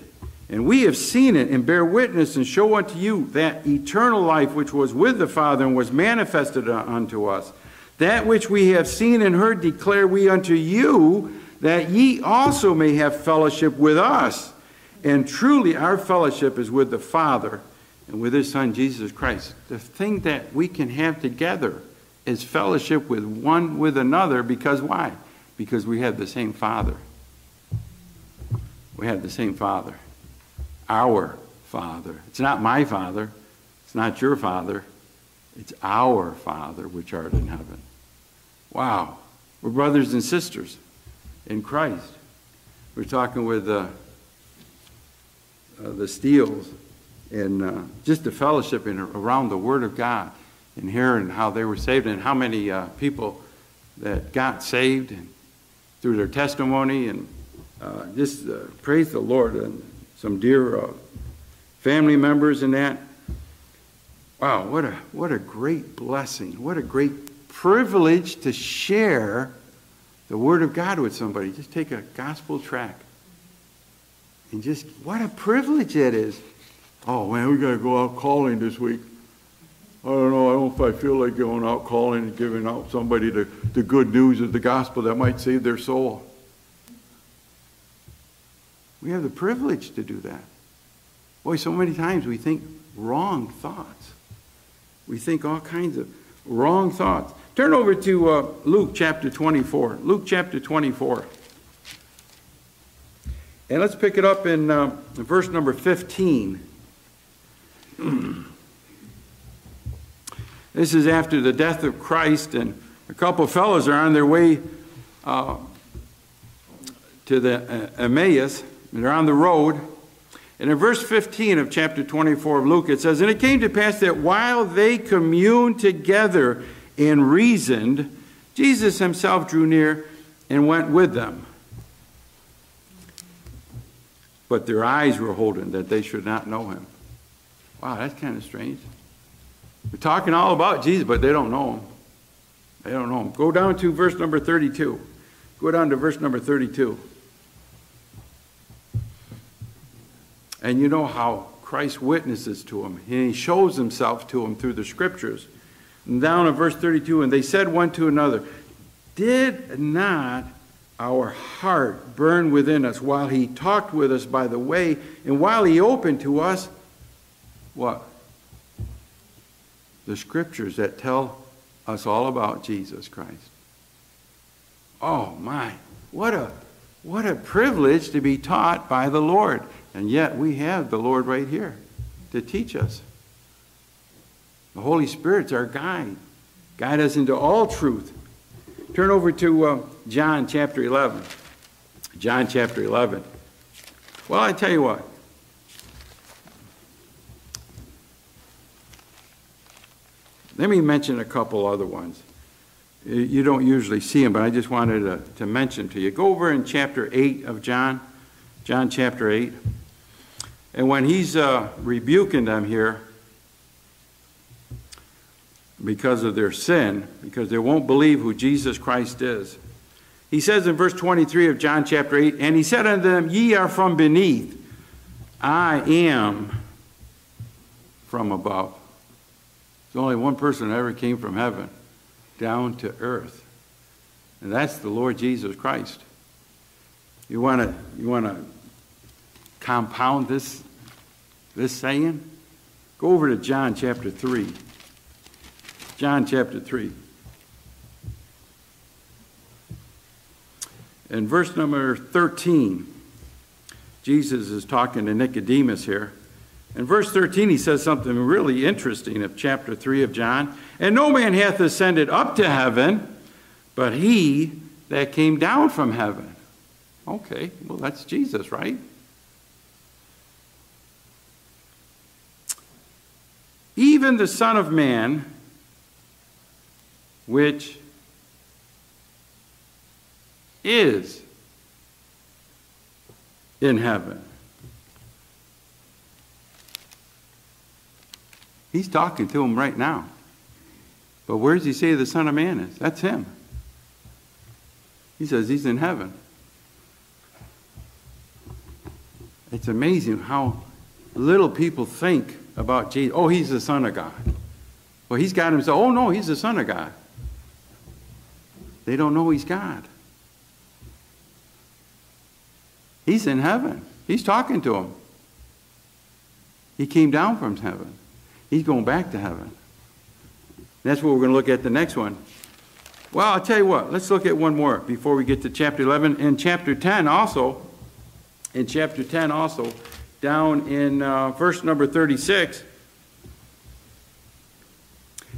and we have seen it, and bear witness, and show unto you that eternal life which was with the Father and was manifested unto us. That which we have seen and heard declare we unto you, that ye also may have fellowship with us. And truly, our fellowship is with the Father and with his Son, Jesus Christ. The thing that we can have together is fellowship with one with another because why? Because we have the same Father. We have the same Father. Our Father. It's not my Father. It's not your Father. It's our Father which art in heaven. Wow. We're brothers and sisters in Christ. We're talking with uh, uh, the Steels and uh, just the fellowship in, around the Word of God and hearing how they were saved and how many uh, people that got saved and through their testimony and uh, just uh, praise the Lord and some dear uh, family members and that. Wow, what a what a great blessing! What a great privilege to share the Word of God with somebody. Just take a gospel track and just what a privilege it is oh man, we got to go out calling this week. I don't know, I don't know if I feel like going out calling and giving out somebody the, the good news of the gospel that might save their soul. We have the privilege to do that. Boy, so many times we think wrong thoughts. We think all kinds of wrong thoughts. Turn over to uh, Luke chapter 24. Luke chapter 24. And let's pick it up in uh, verse number 15. this is after the death of Christ, and a couple of fellows are on their way uh, to the uh, Emmaus, and they're on the road. And in verse 15 of chapter 24 of Luke, it says, And it came to pass that while they communed together and reasoned, Jesus himself drew near and went with them. But their eyes were holden that they should not know him. Wow, that's kind of strange. We're talking all about Jesus, but they don't know him. They don't know him. Go down to verse number 32. Go down to verse number 32. And you know how Christ witnesses to him, and he shows himself to him through the scriptures. And down in verse 32, and they said one to another, Did not our heart burn within us while he talked with us by the way, and while he opened to us what? The scriptures that tell us all about Jesus Christ. Oh my, what a what a privilege to be taught by the Lord. And yet we have the Lord right here to teach us. The Holy Spirit's our guide. Guide us into all truth. Turn over to uh, John chapter 11. John chapter 11. Well, I tell you what. Let me mention a couple other ones. You- don't usually see them, but I just wanted to, to mention to you. Go over in chapter 8 of John, John chapter 8. And when he's uh, rebuking them here because of their sin, because they won't believe who Jesus Christ is, he says in verse 23 of John chapter 8, And he said unto them, Ye are from beneath, I am from above. There's only one person that ever came from heaven down to earth, and that's the Lord Jesus Christ. You want to you want to compound this this saying? Go over to John chapter 3. John chapter 3. In verse number 13, Jesus is talking to Nicodemus here. In verse 13, he says something really interesting of chapter 3 of John. And no man hath ascended up to heaven, but he that came down from heaven. Okay, well, that's Jesus, right? Even the Son of Man, which is in heaven. He's talking to him right now. But where does he say the Son of Man is? That's him. He says he's in heaven. It's amazing how little people think about Jesus. Oh, he's the Son of God. Well, he's got himself. Oh, no, he's the Son of God. They don't know he's God. He's in heaven. He's talking to him. He came down from heaven. He's going back to heaven. That's what we're going to look at the next one. Well, I'll tell you what, let's look at one more before we get to chapter 11. In chapter 10 also, in chapter 10 also, down in uh, verse number 36,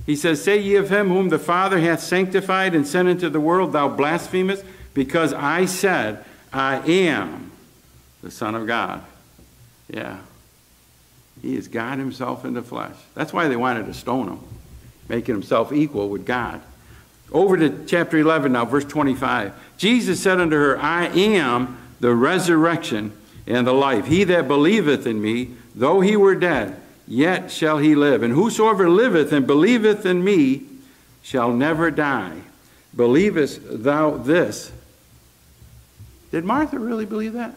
he says, Say ye of him whom the Father hath sanctified and sent into the world, thou blasphemest, because I said, I am the Son of God. Yeah. He is God himself in the flesh. That's why they wanted to stone him, making himself equal with God. Over to chapter 11 now, verse 25. Jesus said unto her, I am the resurrection and the life. He that believeth in me, though he were dead, yet shall he live. And whosoever liveth and believeth in me shall never die. Believest thou this? Did Martha really believe that?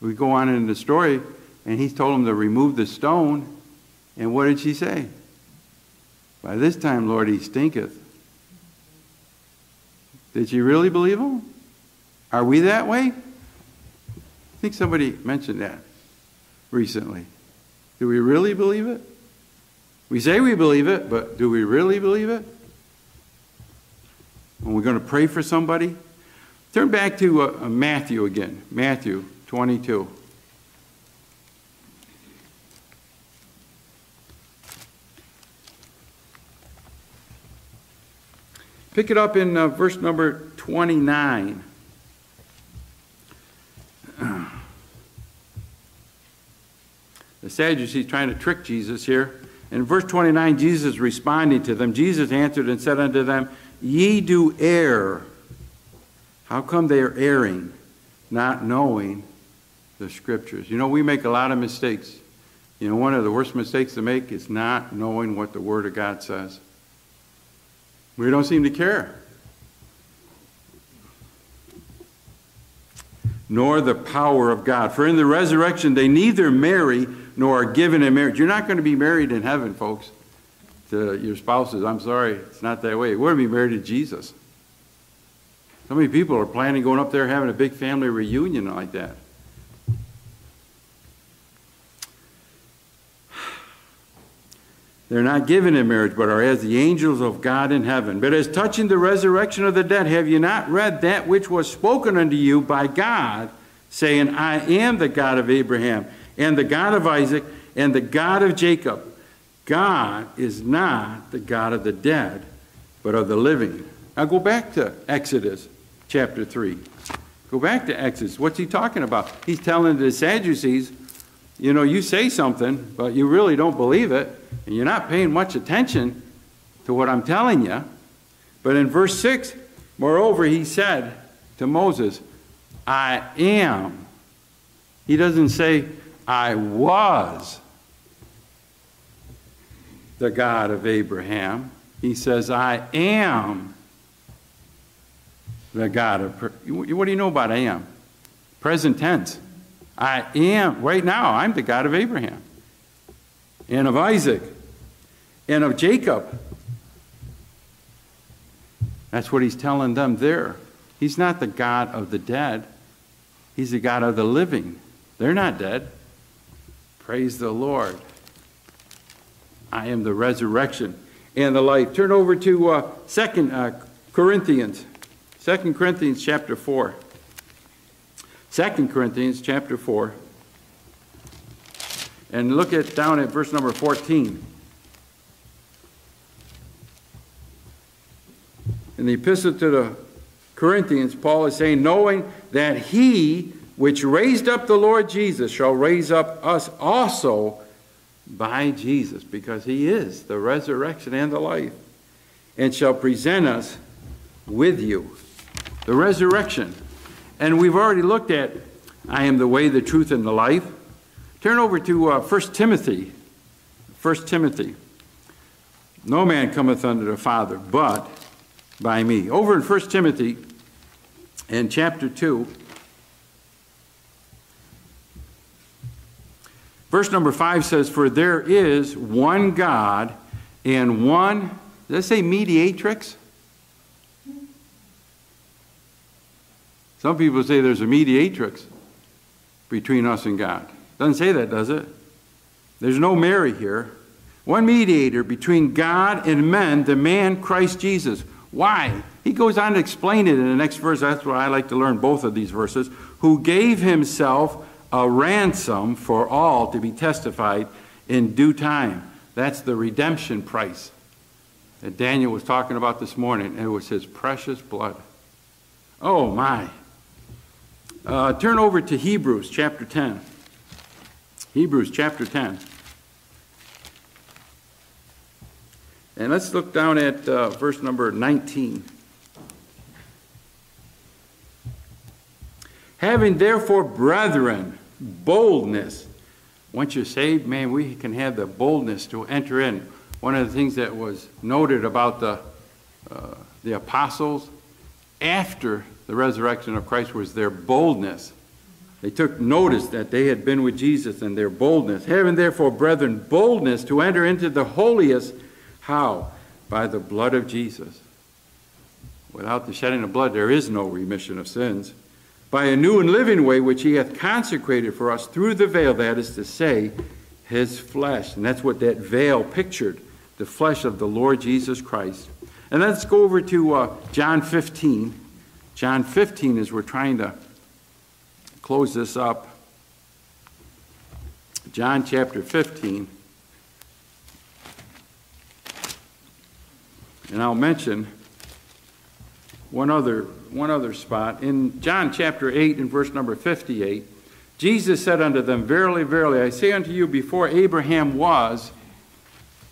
We go on in the story, and he told him to remove the stone. And what did she say? By this time, Lord, he stinketh. Did you really believe him? Are we that way? I think somebody mentioned that recently. Do we really believe it? We say we believe it, but do we really believe it? When we're going to pray for somebody? Turn back to uh, Matthew again. Matthew 22. Pick it up in uh, verse number 29. The Sadducees trying to trick Jesus here. In verse 29, Jesus responding to them. Jesus answered and said unto them, Ye do err. How come they are erring, not knowing the scriptures? You know, we make a lot of mistakes. You know, one of the worst mistakes to make is not knowing what the Word of God says. We don't seem to care. Nor the power of God. For in the resurrection they neither marry nor are given in marriage. You're not going to be married in heaven, folks, to your spouses. I'm sorry, it's not that way. We're going to be married to Jesus. So many people are planning going up there having a big family reunion like that. They're not given in marriage, but are as the angels of God in heaven. But as touching the resurrection of the dead, have you not read that which was spoken unto you by God, saying, I am the God of Abraham, and the God of Isaac, and the God of Jacob? God is not the God of the dead, but of the living. Now go back to Exodus chapter 3. Go back to Exodus. What's he talking about? He's telling the Sadducees, you know, you say something, but you really don't believe it, and you're not paying much attention to what I'm telling you. But in verse 6, moreover, he said to Moses, I am. He doesn't say, I was the God of Abraham. He says, I am the God of. What do you know about I am? Present tense. I am, right now, I'm the God of Abraham and of Isaac and of Jacob. That's what he's telling them there. He's not the God of the dead, he's the God of the living. They're not dead. Praise the Lord. I am the resurrection and the life. Turn over to uh, 2 uh, Corinthians. 2 Corinthians chapter 4. 2 Corinthians chapter 4. And look at down at verse number 14. In the epistle to the Corinthians, Paul is saying, knowing that he which raised up the Lord Jesus shall raise up us also by Jesus, because he is the resurrection and the life, and shall present us with you. The resurrection. And we've already looked at I am the way, the truth, and the life. Turn over to uh, 1 Timothy. 1 Timothy. No man cometh unto the Father but by me. Over in 1 Timothy, in chapter 2, verse number 5 says, For there is one God and one, does it say mediatrix? Some people say there's a mediatrix between us and God. Doesn't say that, does it? There's no Mary here. One mediator between God and men, the man Christ Jesus. Why? He goes on to explain it in the next verse. That's why I like to learn both of these verses. Who gave himself a ransom for all to be testified in due time. That's the redemption price that Daniel was talking about this morning. It was his precious blood. Oh, my. Uh, turn over to Hebrews chapter 10. Hebrews chapter 10. And let's look down at uh, verse number 19. Having therefore, brethren, boldness. Once you're saved, man, we can have the boldness to enter in. One of the things that was noted about the, uh, the apostles after the resurrection of Christ was their boldness. They took notice that they had been with Jesus and their boldness. Having therefore, brethren, boldness to enter into the holiest. How? By the blood of Jesus. Without the shedding of blood, there is no remission of sins. By a new and living way which he hath consecrated for us through the veil, that is to say, his flesh. And that's what that veil pictured the flesh of the Lord Jesus Christ. And let's go over to uh, John 15. John 15, as we're trying to close this up. John chapter 15. And I'll mention one other, one other spot. In John chapter 8 and verse number 58, Jesus said unto them, Verily, verily, I say unto you, before Abraham was,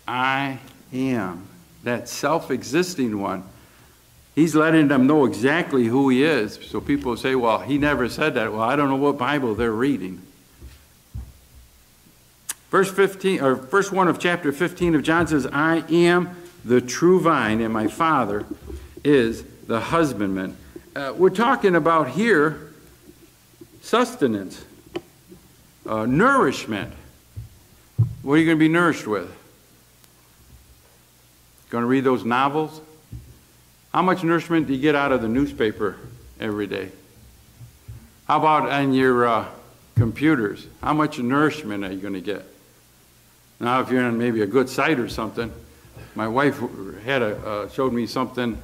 I am. That self existing one he's letting them know exactly who he is. So people say, well, he never said that. Well, I don't know what Bible they're reading. Verse 15, or verse 1 of chapter 15 of John says, I am the true vine, and my Father is the husbandman. Uh, we're talking about here sustenance, uh, nourishment. What are you going to be nourished with? Going to read those novels? How much nourishment do you get out of the newspaper every day? How about on your uh, computers? How much nourishment are you going to get? Now, if you're on maybe a good site or something, my wife had a, uh, showed me something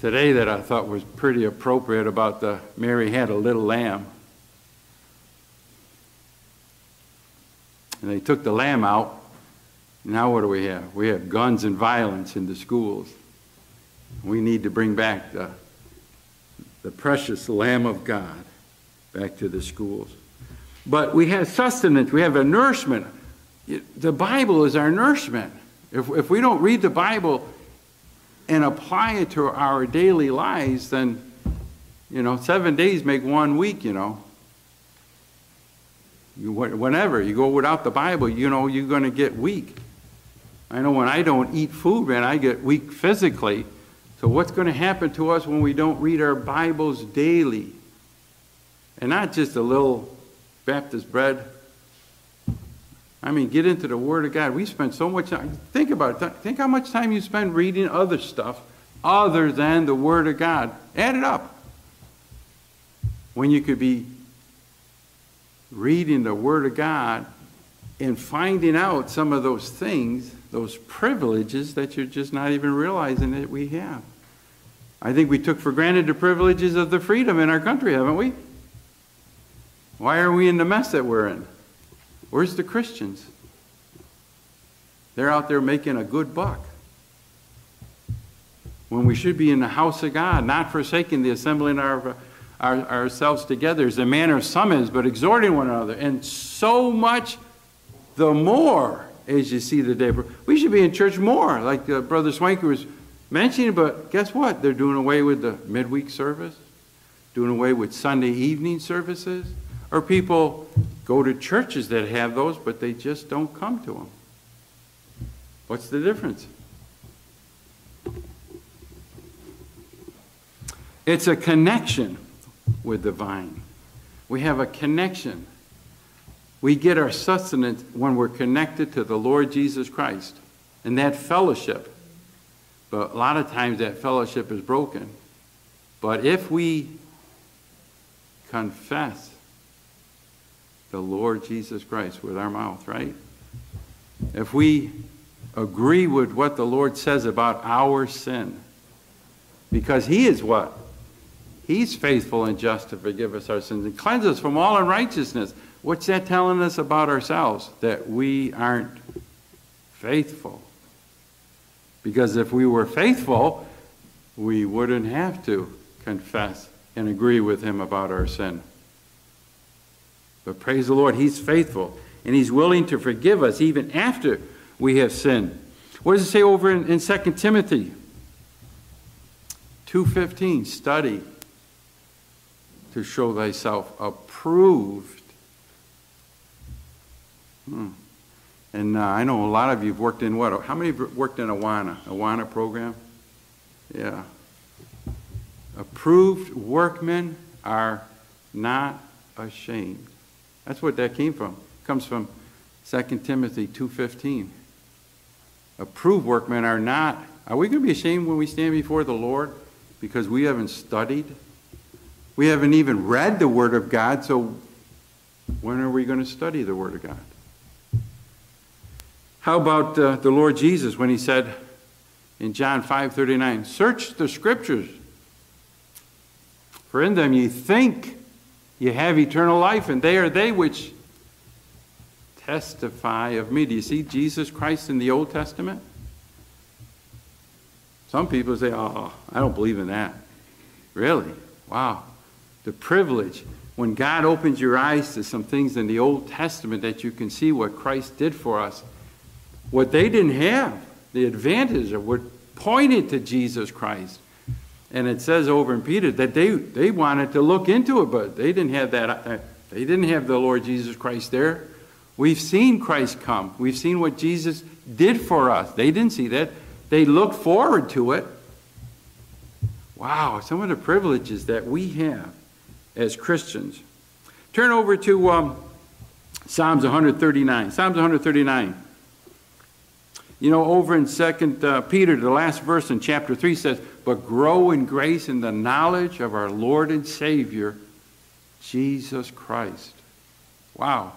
today that I thought was pretty appropriate about the Mary had a little lamb. And they took the lamb out. Now what do we have? We have guns and violence in the schools. We need to bring back the, the precious Lamb of God. Back to the schools. But we have sustenance, we have a nourishment. The Bible is our nourishment. If, if we don't read the Bible and apply it to our daily lives, then, you know, seven days make one week, you know. You, whenever you go without the Bible, you know, you're going to get weak. I know when I don't eat food, man, I get weak physically. So, what's going to happen to us when we don't read our Bibles daily? And not just a little Baptist bread. I mean, get into the Word of God. We spend so much time. Think about it. Think how much time you spend reading other stuff other than the Word of God. Add it up. When you could be reading the Word of God and finding out some of those things, those privileges that you're just not even realizing that we have. I think we took for granted the privileges of the freedom in our country, haven't we? Why are we in the mess that we're in? Where's the Christians? They're out there making a good buck. When we should be in the house of God, not forsaking the assembling our, our, ourselves together as a manner of is, but exhorting one another. And so much the more as you see the day. We should be in church more, like uh, Brother Swanker was mentioning, but guess what? They're doing away with the midweek service, doing away with Sunday evening services. Or people go to churches that have those, but they just don't come to them. What's the difference? It's a connection with the vine. We have a connection. We get our sustenance when we're connected to the Lord Jesus Christ and that fellowship. But a lot of times that fellowship is broken. But if we confess the Lord Jesus Christ with our mouth, right? If we agree with what the Lord says about our sin, because He is what? He's faithful and just to forgive us our sins and cleanse us from all unrighteousness. What's that telling us about ourselves? That we aren't faithful. Because if we were faithful, we wouldn't have to confess and agree with Him about our sin. But praise the Lord, He's faithful and He's willing to forgive us even after we have sinned. What does it say over in, in 2 Timothy 2.15? Study to show thyself approved. Hmm. And uh, I know a lot of you have worked in what? How many have worked in Awana? Awana program? Yeah. Approved workmen are not ashamed. That's what that came from. It comes from 2 Timothy 2.15. Approved workmen are not. Are we going to be ashamed when we stand before the Lord because we haven't studied? We haven't even read the Word of God, so when are we going to study the Word of God? How about uh, the Lord Jesus when he said in John 5:39, "Search the scriptures, for in them ye think you have eternal life, and they are they which testify of me. Do you see Jesus Christ in the Old Testament? Some people say, oh, I don't believe in that. Really? Wow. The privilege. When God opens your eyes to some things in the Old Testament that you can see what Christ did for us, what they didn't have, the advantage of what pointed to Jesus Christ. And it says over in Peter that they, they wanted to look into it, but they didn't have that. Uh, they didn't have the Lord Jesus Christ there. We've seen Christ come. We've seen what Jesus did for us. They didn't see that. They looked forward to it. Wow, some of the privileges that we have as Christians. Turn over to um, Psalms 139. Psalms 139. You know, over in Second uh, Peter, the last verse in chapter 3 says, But grow in grace in the knowledge of our Lord and Savior, Jesus Christ. Wow.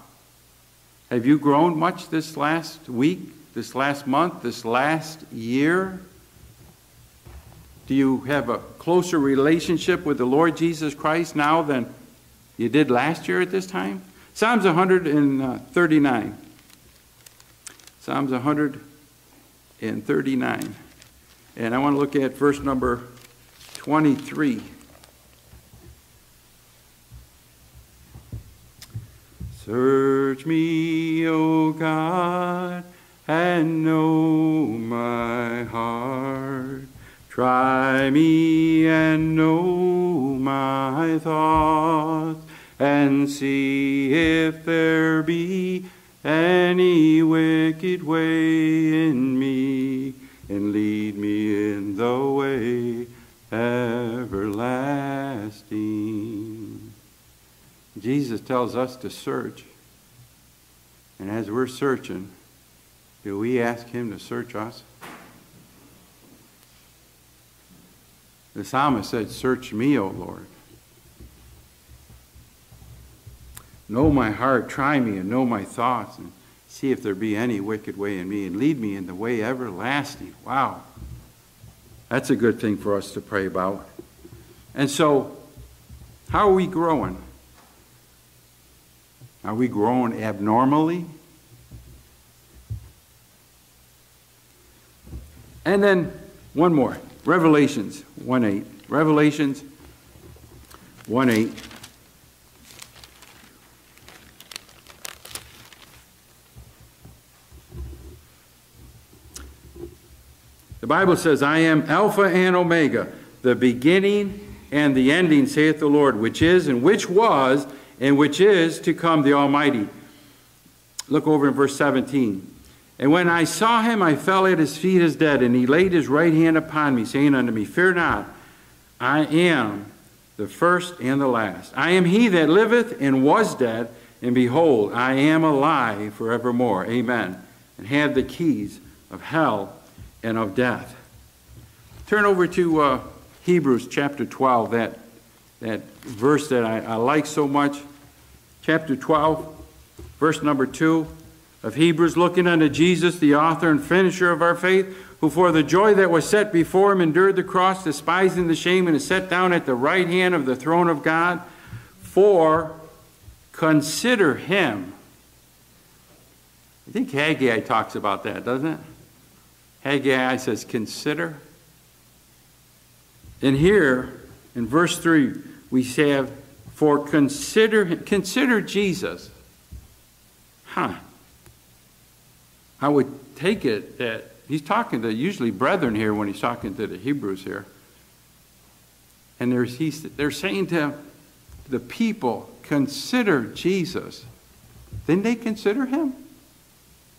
Have you grown much this last week, this last month, this last year? Do you have a closer relationship with the Lord Jesus Christ now than you did last year at this time? Psalms 139. Psalms 100 and 39. And I want to look at verse number 23. Search me, O God, and know my heart. Try me and know my thoughts, and see if there be any wicked way in me, and lead me in the way everlasting. Jesus tells us to search. And as we're searching, do we ask Him to search us? The psalmist said, Search me, O Lord. Know my heart, try me, and know my thoughts, and see if there be any wicked way in me, and lead me in the way everlasting. Wow. That's a good thing for us to pray about. And so, how are we growing? Are we growing abnormally? And then one more. Revelations 1 8. Revelations 1 8. The Bible says, I am Alpha and Omega, the beginning and the ending, saith the Lord, which is and which was and which is to come, the Almighty. Look over in verse 17. And when I saw him, I fell at his feet as dead, and he laid his right hand upon me, saying unto me, Fear not, I am the first and the last. I am he that liveth and was dead, and behold, I am alive forevermore. Amen. And have the keys of hell and of death. Turn over to uh, Hebrews chapter 12, that, that verse that I, I like so much. Chapter 12, verse number 2 of Hebrews, looking unto Jesus, the author and finisher of our faith, who for the joy that was set before him endured the cross, despising the shame, and is set down at the right hand of the throne of God. For consider him. I think Haggai talks about that, doesn't it? Haggai says, consider. And here, in verse 3, we have, for consider, consider Jesus. Huh. I would take it that he's talking to usually brethren here when he's talking to the Hebrews here. And there's, he's, they're saying to the people, consider Jesus. Then they consider him.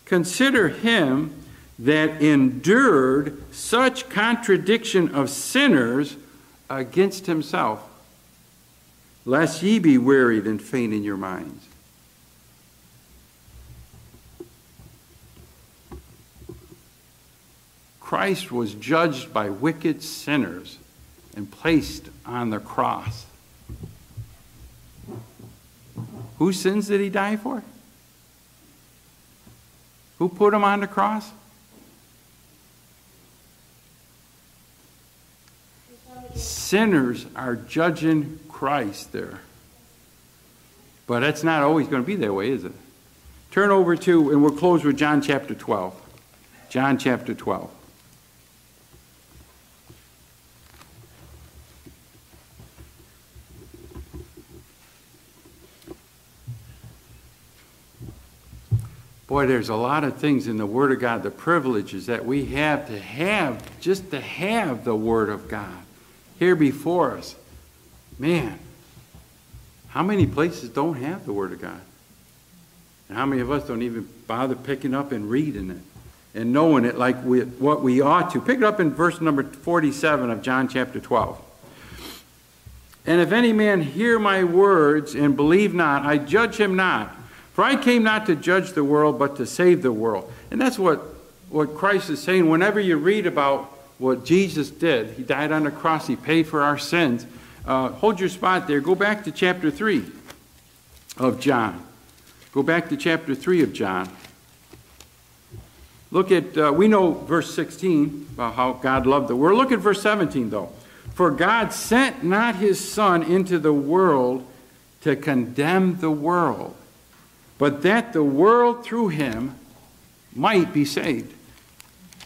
Consider him that endured such contradiction of sinners against himself, lest ye be wearied and faint in your minds. Christ was judged by wicked sinners and placed on the cross. Whose sins did he die for? Who put him on the cross? Sinners are judging Christ there. But that's not always going to be that way, is it? Turn over to, and we'll close with John chapter 12. John chapter 12. Boy, there's a lot of things in the Word of God, the privileges that we have to have, just to have the Word of God here before us. Man, how many places don't have the Word of God? And how many of us don't even bother picking up and reading it and knowing it like we, what we ought to? Pick it up in verse number 47 of John chapter 12. And if any man hear my words and believe not, I judge him not. For I came not to judge the world, but to save the world. And that's what, what Christ is saying. Whenever you read about what Jesus did, He died on the cross, He paid for our sins. Uh, hold your spot there. Go back to chapter 3 of John. Go back to chapter 3 of John. Look at, uh, we know verse 16 about how God loved the world. Look at verse 17, though. For God sent not his Son into the world to condemn the world, but that the world through him might be saved.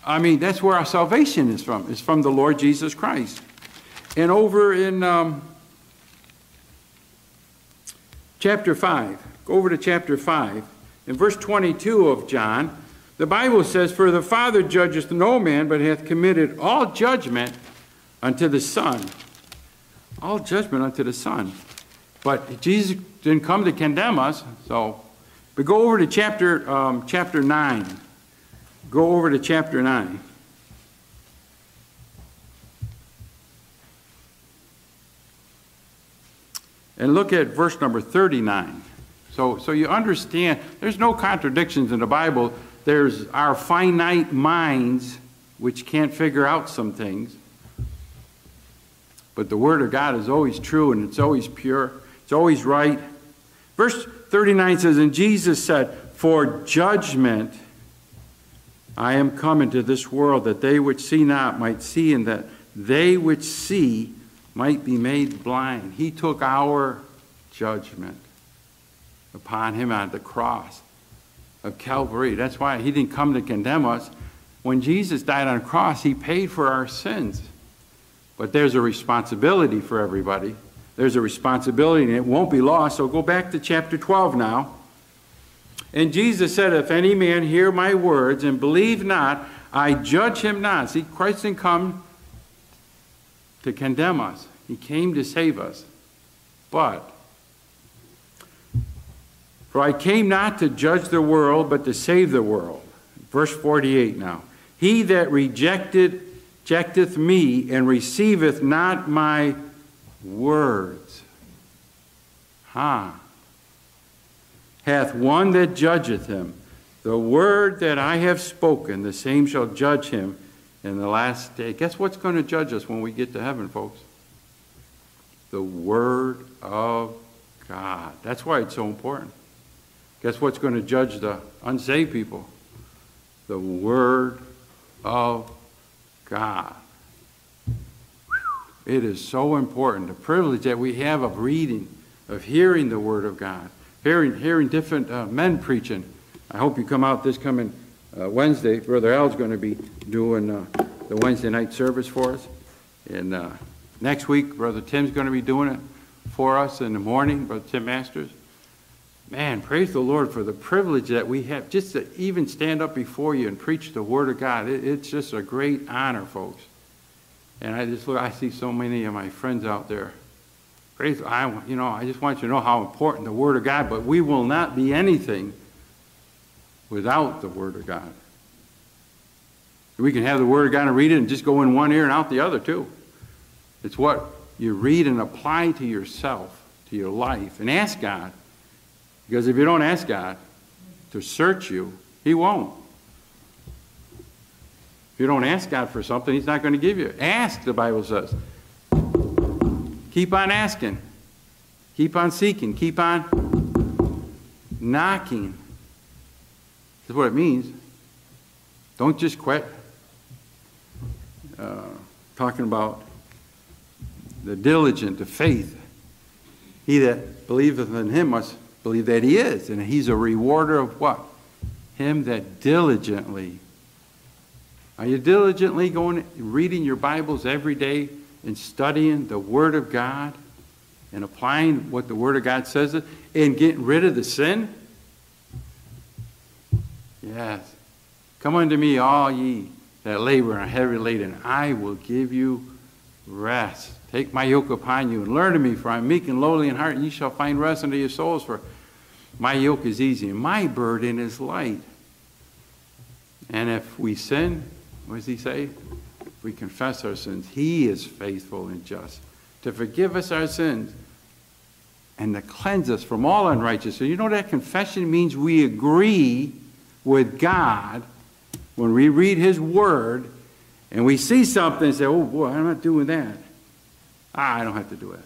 I mean, that's where our salvation is from, It's from the Lord Jesus Christ. And over in um, chapter 5, Go over to chapter 5. In verse 22 of John, the Bible says, For the Father judgeth no man, but hath committed all judgment unto the Son. All judgment unto the Son. But Jesus didn't come to condemn us, so. But go over to chapter, um, chapter 9. Go over to chapter 9. And look at verse number 39. So, so you understand, there's no contradictions in the Bible. There's our finite minds, which can't figure out some things. But the Word of God is always true and it's always pure, it's always right. Verse 39 says, And Jesus said, For judgment I am come into this world, that they which see not might see, and that they which see might be made blind. He took our judgment upon him on the cross of Calvary. That's why he didn't come to condemn us. When Jesus died on the cross, he paid for our sins. But there's a responsibility for everybody. There's a responsibility, and it won't be lost. So go back to chapter 12 now. And Jesus said, If any man hear my words and believe not, I judge him not. See, Christ didn't come to condemn us, he came to save us. But, for I came not to judge the world, but to save the world. Verse 48 now. He that rejected, rejecteth me and receiveth not my words. Ha. Huh hath one that judgeth him. The word that I have spoken, the same shall judge him in the last day. Guess what's going to judge us when we get to heaven, folks? The word of God. That's why it's so important. Guess what's going to judge the unsaved people? The word of God. It is so important. The privilege that we have of reading, of hearing the word of God hearing, hearing different uh, men preaching. I hope you come out this coming uh, Wednesday. Brother Al's going to be doing uh, the Wednesday night service for us. And uh, next week, Brother Tim's going to be doing it for us in the morning, Brother Tim Masters. Man, praise the Lord for the privilege that we have just to even stand up before you and preach the Word of God. It, it's just a great honor, folks. And I just look, I see so many of my friends out there Praise, I, you know, I just want you to know how important the Word of God, but we will not be anything without the Word of God. We can have the Word of God and read it and just go in one ear and out the other, too. It's what you read and apply to yourself, to your life, and ask God. Because if you don't ask God to search you, He won't. If you don't ask God for something, He's not going to give you. Ask, the Bible says. Keep on asking. Keep on seeking. Keep on knocking. That's what it means. Don't just quit uh, talking about the diligent, the faith. He that believeth in him must believe that he is, and he's a rewarder of what? Him that diligently. Are you diligently going reading your Bibles every day? And studying the Word of God and applying what the Word of God says and getting rid of the sin? Yes. Come unto me, all ye that labor and are heavy laden, I will give you rest. Take my yoke upon you and learn of me, for I am meek and lowly in heart, and ye shall find rest unto your souls, for my yoke is easy and my burden is light. And if we sin, what does he say? We confess our sins, He is faithful and just to forgive us our sins and to cleanse us from all unrighteousness. You know that confession means we agree with God when we read His Word and we see something and say, oh boy, I'm not doing that. Ah, I don't have to do it.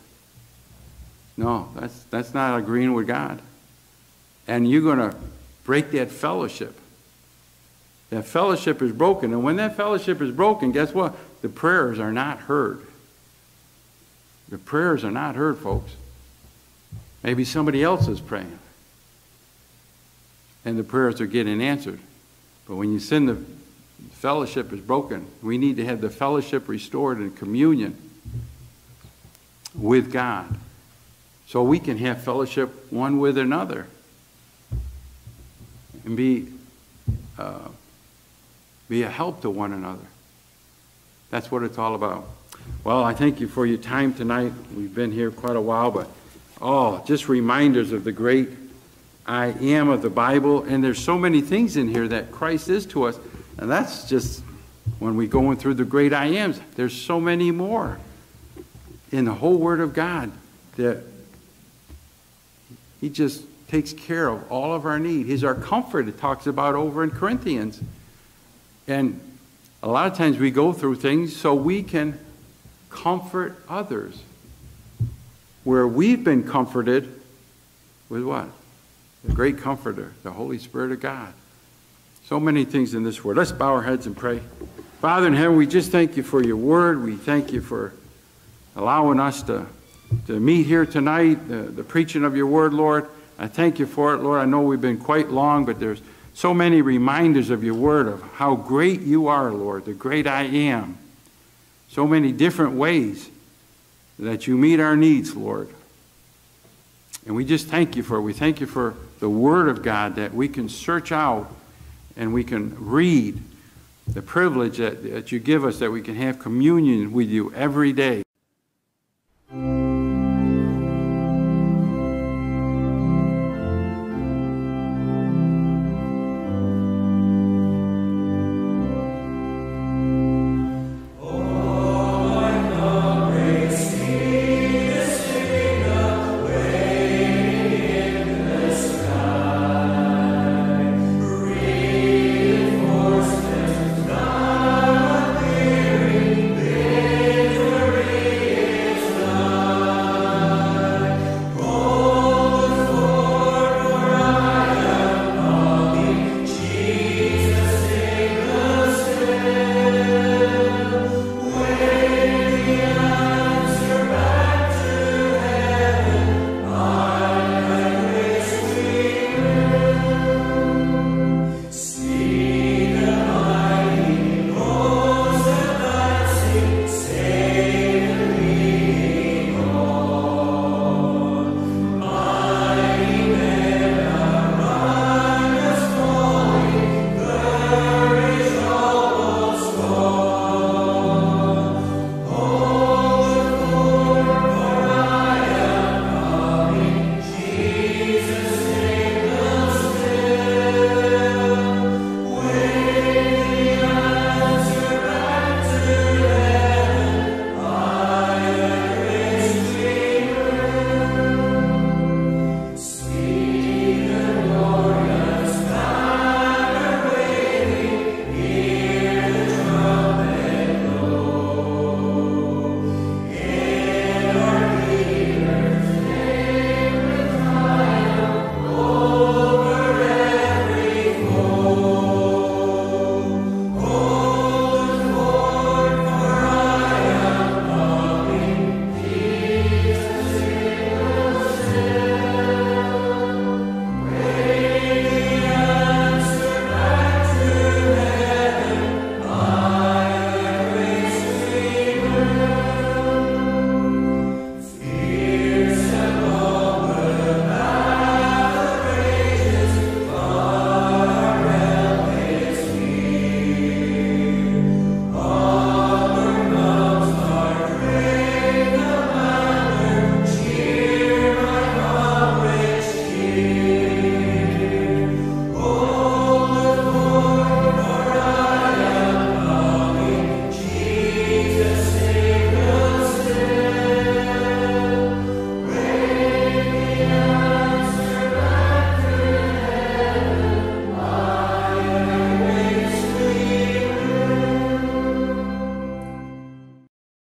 No, that's, that's not agreeing with God. And you're going to break that fellowship. That fellowship is broken. And when that fellowship is broken, guess what? The prayers are not heard. The prayers are not heard, folks. Maybe somebody else is praying. And the prayers are getting answered. But when you sin, the fellowship is broken. We need to have the fellowship restored in communion with God. So we can have fellowship one with another. and be, uh, be a help to one another. That's what it's all about. Well, I thank you for your time tonight. We've been here quite a while, but, oh, just reminders of the great I am of the Bible, and there's so many things in here that Christ is to us, and that's just when we going through the great I ams. There's so many more in the whole Word of God that He just takes care of all of our need. He's our comfort, it talks about over in Corinthians. And a lot of times we go through things so we can comfort others. Where we've been comforted with what? The great comforter, the Holy Spirit of God. So many things in this word. Let's bow our heads and pray. Father in heaven, we just thank you for your word. We thank you for allowing us to, to meet here tonight, the, the preaching of your word, Lord. I thank you for it, Lord. I know we've been quite long, but there's so many reminders of your word of how great you are, Lord, the great I am. So many different ways that you meet our needs, Lord. And we just thank you for it. We thank you for the Word of God that we can search out and we can read the privilege that, that you give us that we can have communion with you every day.